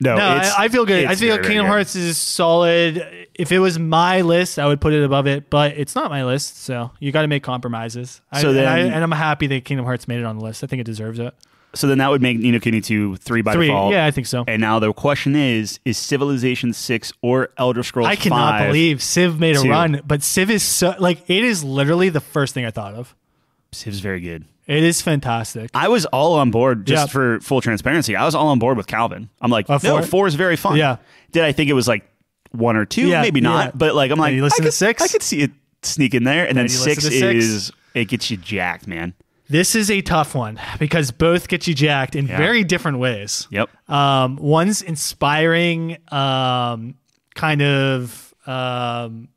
Speaker 2: no,
Speaker 1: no,
Speaker 2: it's,
Speaker 1: I, I feel good. I feel Kingdom
Speaker 2: good.
Speaker 1: Hearts is solid. If it was my list, I would put it above it, but it's not my list, so you got to make compromises. I,
Speaker 2: So
Speaker 1: and, I, and I'm happy that Kingdom Hearts made it on the list. I think it deserves it.
Speaker 2: So then that would make Ni no Kuni 2 three by
Speaker 1: Three,
Speaker 2: default.
Speaker 1: yeah, I think so.
Speaker 2: And now the question is: Is Civilization Six or Elder Scrolls?
Speaker 1: I cannot
Speaker 2: 5
Speaker 1: believe Civ made a
Speaker 2: two.
Speaker 1: run, but Civ is so like it is literally the first thing I thought of.
Speaker 2: Civ's very good.
Speaker 1: It is fantastic.
Speaker 2: I was all on board just
Speaker 1: Yeah.
Speaker 2: for full transparency. I was all on board with Calvin. I'm like,
Speaker 1: Uh,
Speaker 2: no,
Speaker 1: four?
Speaker 2: four is very fun.
Speaker 1: Yeah.
Speaker 2: Did I think it was like one or two?
Speaker 1: Yeah,
Speaker 2: Maybe not.
Speaker 1: yeah.
Speaker 2: But like, I'm like,
Speaker 1: you listen
Speaker 2: I
Speaker 1: to
Speaker 2: could,
Speaker 1: six?
Speaker 2: I could see it sneak in there, and then
Speaker 1: you
Speaker 2: six
Speaker 1: six?
Speaker 2: is it gets you jacked, man.
Speaker 1: This is a tough one because both get you jacked in
Speaker 2: Yeah.
Speaker 1: very different ways.
Speaker 2: Yep.
Speaker 1: Um, one's inspiring, um, kind of um,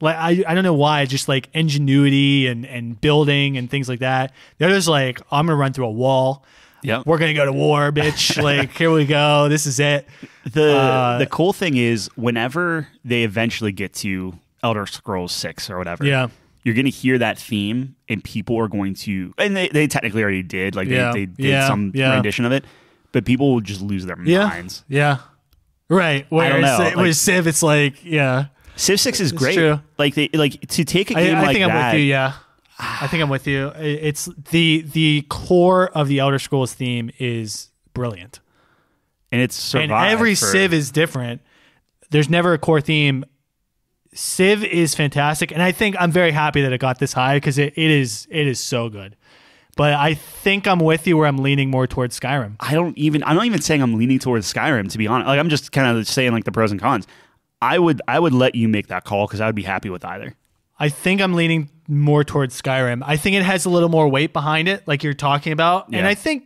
Speaker 1: like I, I don't know why, just like ingenuity and, and building and things like that. The other's like I'm gonna run through a wall.
Speaker 2: Yep.
Speaker 1: We're gonna go to war, *laughs* bitch. like here we go. This is it.
Speaker 2: The
Speaker 1: Uh,
Speaker 2: the cool thing is whenever they eventually get to Elder Scrolls Six or whatever,
Speaker 1: Yeah.
Speaker 2: You're gonna hear that theme and people are going to and they, they technically already did, like
Speaker 1: Yeah.
Speaker 2: they, they did
Speaker 1: Yeah.
Speaker 2: some
Speaker 1: Yeah.
Speaker 2: rendition of it, but people will just lose their minds.
Speaker 1: Yeah. Right. Whereas
Speaker 2: don't know, like-
Speaker 1: was Civ, it's like yeah.
Speaker 2: Civ Six is great.
Speaker 1: true.
Speaker 2: Like they like to take a game
Speaker 1: I
Speaker 2: like
Speaker 1: think I'm
Speaker 2: that.
Speaker 1: with you. Yeah, I think I'm with you. It's the the core of the Elder Scrolls theme is brilliant,
Speaker 2: and it's
Speaker 1: and every Civ is different. There's never a core theme. Civ is fantastic, and I think I'm very happy that it got this high because it, it is it is so good. But I think I'm with you where I'm leaning more towards Skyrim.
Speaker 2: I don't even I'm not even saying I'm leaning towards Skyrim to be honest. Like I'm just kind of saying like the pros and cons. I would I would let you make that call because I would be happy with either.
Speaker 1: I think I'm leaning more towards Skyrim. I think it has a little more weight behind it, like you're talking about. And I think,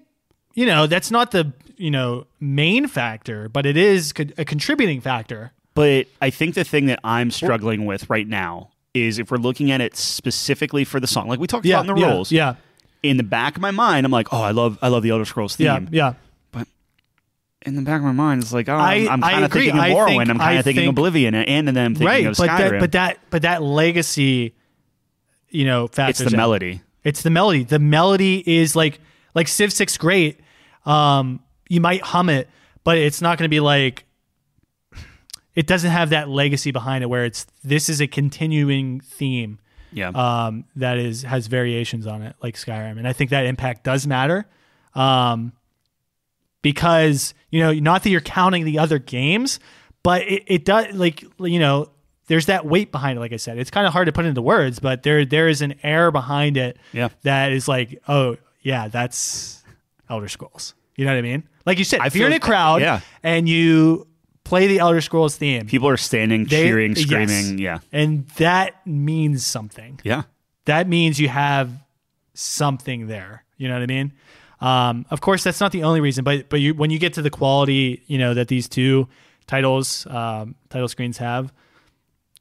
Speaker 1: you know, that's not the, you know, main factor, but it is a contributing factor.
Speaker 2: But I think the thing that I'm struggling with right now is if we're looking at it specifically for the song, like we talked
Speaker 1: Yeah.
Speaker 2: about in the
Speaker 1: yeah,
Speaker 2: rules.
Speaker 1: Yeah.
Speaker 2: In the back of my mind, I'm like, oh, I love I love the Elder Scrolls theme.
Speaker 1: Yeah. Yeah.
Speaker 2: In the back of my mind, it's like, oh,
Speaker 1: I-
Speaker 2: I'm, I'm kind of thinking of Morrowind.
Speaker 1: think-
Speaker 2: I'm kind of thinking
Speaker 1: think-
Speaker 2: Oblivion, and then I'm thinking
Speaker 1: Right.
Speaker 2: of
Speaker 1: But that, but that, but that legacy, you know,
Speaker 2: it's the
Speaker 1: in.
Speaker 2: melody.
Speaker 1: It's the melody. The melody is like like Civ Six great. Um, you might hum it, but it's not going to be like. It doesn't have that legacy behind it where it's this is a continuing theme
Speaker 2: Yeah.
Speaker 1: um, that is has variations on it like Skyrim, and I think that impact does matter. Um, because you know, not that you're counting the other games, but it, it does like you know, there's that weight behind it. Like I said, it's kind of hard to put into words, but there there is an air behind it
Speaker 2: Yeah.
Speaker 1: that is like, oh yeah, that's Elder Scrolls. You know what I mean? Like you said,
Speaker 2: I
Speaker 1: if you're in a crowd
Speaker 2: yeah.
Speaker 1: and you play the Elder Scrolls theme,
Speaker 2: People are standing,
Speaker 1: they-
Speaker 2: cheering,
Speaker 1: yes.
Speaker 2: screaming. Yeah.
Speaker 1: and that means something
Speaker 2: Yeah.
Speaker 1: that means you have something there. You know what I mean? Um, of course, that's not the only reason, but but you, when you get to the quality, you know that these two titles, um, title screens have,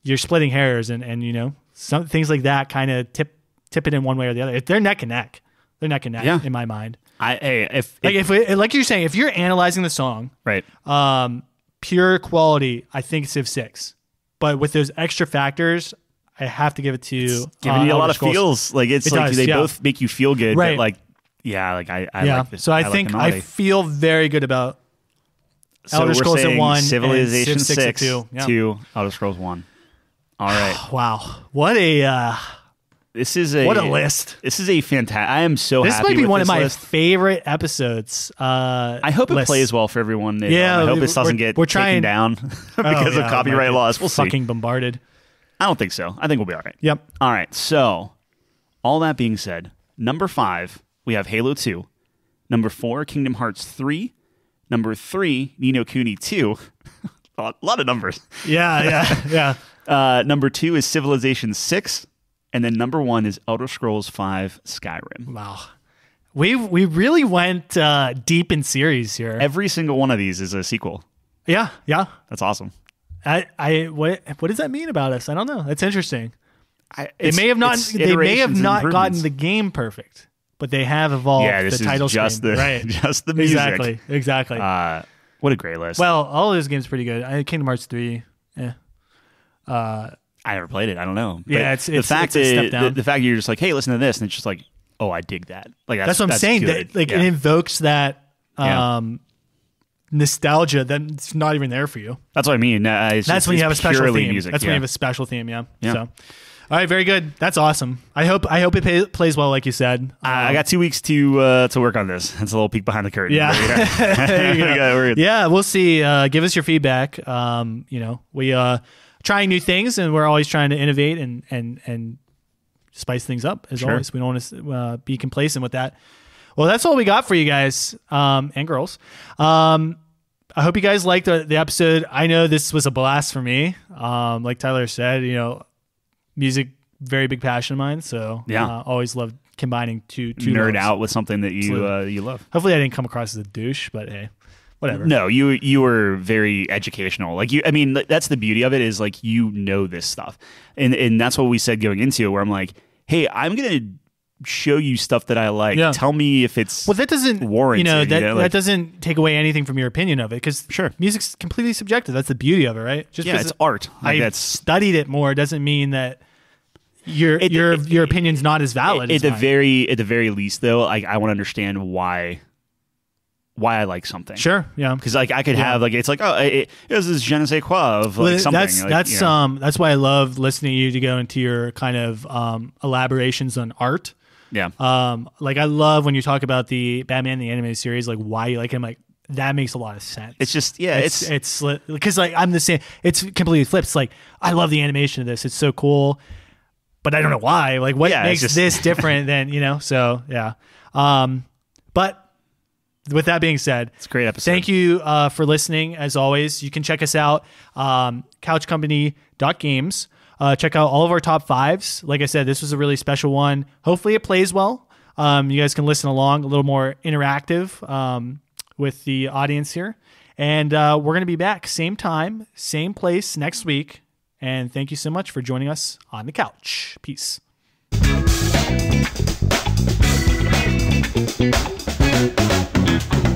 Speaker 1: you're splitting hairs, and and you know some things like that kind of tip tip it in one way or the other. If they're neck and neck, they're neck and neck
Speaker 2: Yeah.
Speaker 1: in my mind.
Speaker 2: I hey, if,
Speaker 1: Like
Speaker 2: if
Speaker 1: if, like you're saying, if you're analyzing the song,
Speaker 2: right.
Speaker 1: um, pure quality, I think Civ Six, but with those extra factors, I have to give it to
Speaker 2: giving
Speaker 1: uh,
Speaker 2: you a lot of feels. Like it's
Speaker 1: It
Speaker 2: like
Speaker 1: does,
Speaker 2: they
Speaker 1: yeah.
Speaker 2: both make you feel good.
Speaker 1: Right.
Speaker 2: But like, yeah, like I, I
Speaker 1: yeah.
Speaker 2: like this.
Speaker 1: so I,
Speaker 2: like
Speaker 1: think
Speaker 2: the
Speaker 1: I feel very good about
Speaker 2: So
Speaker 1: Elder Scrolls at one and
Speaker 2: Civilization
Speaker 1: Civ 6 at two. Yeah.
Speaker 2: to Elder Scrolls one. All right, *sighs*
Speaker 1: wow, what a uh,
Speaker 2: this is a
Speaker 1: what a list.
Speaker 2: This is a fantastic. I am so
Speaker 1: This
Speaker 2: happy
Speaker 1: might be one of my
Speaker 2: list.
Speaker 1: favorite episodes. Uh,
Speaker 2: I hope it
Speaker 1: lists.
Speaker 2: plays well for everyone.
Speaker 1: Yeah,
Speaker 2: um, I hope this doesn't get
Speaker 1: we're
Speaker 2: taken
Speaker 1: trying-
Speaker 2: down *laughs*
Speaker 1: Oh,
Speaker 2: because
Speaker 1: yeah,
Speaker 2: of copyright laws. We'll see.
Speaker 1: fucking bombarded.
Speaker 2: I don't think so. I think we'll be all right.
Speaker 1: Yep.
Speaker 2: All right. So, all that being said, Number five, we have Halo 2. Number four, Kingdom Hearts 3. Number three, Ni no Kuni 2. *laughs* a lot of numbers.
Speaker 1: Yeah, yeah, *laughs* yeah.
Speaker 2: Uh, number two is Civilization 6. And then number one is Elder Scrolls 5 Skyrim.
Speaker 1: Wow. We we really went uh, deep in series here.
Speaker 2: Every single one of these is a sequel.
Speaker 1: yeah, yeah.
Speaker 2: That's awesome.
Speaker 1: I, I what what does that mean about us? I don't know. That's interesting.
Speaker 2: I,
Speaker 1: They may have not they may have not gotten the game perfect, but they have evolved
Speaker 2: yeah, this
Speaker 1: the title
Speaker 2: is just
Speaker 1: screen.
Speaker 2: the *laughs*
Speaker 1: right.
Speaker 2: just the music.
Speaker 1: exactly. Exactly.
Speaker 2: Uh, what a great list.
Speaker 1: well, all of those games are pretty good. I Kingdom Hearts 3. Yeah.
Speaker 2: I never played it. I don't know.
Speaker 1: Yeah,
Speaker 2: But
Speaker 1: it's-
Speaker 2: the
Speaker 1: it's-
Speaker 2: fact
Speaker 1: it's
Speaker 2: that
Speaker 1: down.
Speaker 2: the, the fact you're just like, hey, listen to this, and it's just like, oh, I dig that. Like that's,
Speaker 1: That's what I'm saying.
Speaker 2: good.
Speaker 1: That, like
Speaker 2: Yeah.
Speaker 1: it invokes that
Speaker 2: Yeah.
Speaker 1: um nostalgia that's not even there for you.
Speaker 2: that's what I mean. Uh, it's
Speaker 1: That's
Speaker 2: just-
Speaker 1: when you have a special theme.
Speaker 2: Music.
Speaker 1: That's
Speaker 2: yeah.
Speaker 1: when you have a special theme. Yeah.
Speaker 2: Yeah.
Speaker 1: So, all right, very good. That's awesome. I hope I hope it pay, plays well, like you said.
Speaker 2: Uh, I got two weeks to uh, to work on this. That's a little peek behind the curtain.
Speaker 1: Yeah. *laughs* There you *laughs* go.
Speaker 2: Yeah,
Speaker 1: yeah, we'll see. Uh, give us your feedback. Um, you know, we uh trying new things, and we're always trying to innovate and and and spice things up. As
Speaker 2: Sure.
Speaker 1: always, we don't want to uh, be complacent with that. Well, that's all we got for you guys um, and girls. Um, I hope you guys liked the, the episode. I know this was a blast for me. Um, like Tyler said, you know, music very big passion of mine. So
Speaker 2: Yeah.
Speaker 1: uh, always loved combining two two
Speaker 2: nerd
Speaker 1: loves.
Speaker 2: out with something that you uh, you love.
Speaker 1: Hopefully, I didn't come across as a douche, but hey, whatever.
Speaker 2: No, you you were very educational. Like you, I mean, that's the beauty of it is like you know this stuff, and and that's what we said going into it. Where I'm like, hey, I'm gonna show you stuff that I like.
Speaker 1: Yeah.
Speaker 2: Tell me if it's
Speaker 1: Well, that doesn't
Speaker 2: warranted,
Speaker 1: You know
Speaker 2: you
Speaker 1: that
Speaker 2: know, like-
Speaker 1: that doesn't take away anything from your opinion of it because
Speaker 2: Sure.
Speaker 1: music's completely subjective. That's the beauty of it, right? Just
Speaker 2: yeah, it's art. Like
Speaker 1: I
Speaker 2: that's
Speaker 1: studied it more doesn't mean that your
Speaker 2: It-
Speaker 1: your
Speaker 2: it-
Speaker 1: your opinion's not as valid.
Speaker 2: at
Speaker 1: as
Speaker 2: the
Speaker 1: mine.
Speaker 2: very at the very least though. Like I want to understand why why I like something.
Speaker 1: sure, yeah.
Speaker 2: Because like I could
Speaker 1: Yeah.
Speaker 2: have like it's like oh it, this je ne sais quoi of like something.
Speaker 1: that's
Speaker 2: like,
Speaker 1: that's
Speaker 2: you know.
Speaker 1: um that's why I love listening to you to go into your kind of um elaborations on art.
Speaker 2: yeah.
Speaker 1: Um, like I love when you talk about the Batman the animated series, like why you like him. Like that makes a lot of sense.
Speaker 2: It's just yeah.
Speaker 1: it's
Speaker 2: It's,
Speaker 1: it's because like I'm the same. It's completely flipped. It's like I love the animation of this. It's so cool, but I don't know why. Like what
Speaker 2: Yeah,
Speaker 1: makes
Speaker 2: just-
Speaker 1: this *laughs* different than you know? So yeah. Um, but with that being said,
Speaker 2: it's a great episode.
Speaker 1: Thank you uh, for listening. As always, you can check us out, um, couchcompany.games. Uh, check out all of our top fives. Like I said, this was a really special one. Hopefully, it plays well. Um, you guys can listen along, a little more interactive um, with the audience here. And uh, we're going to be back same time, same place next week. And thank you so much for joining us on the couch. Peace.
Speaker 3: Thank Thank you.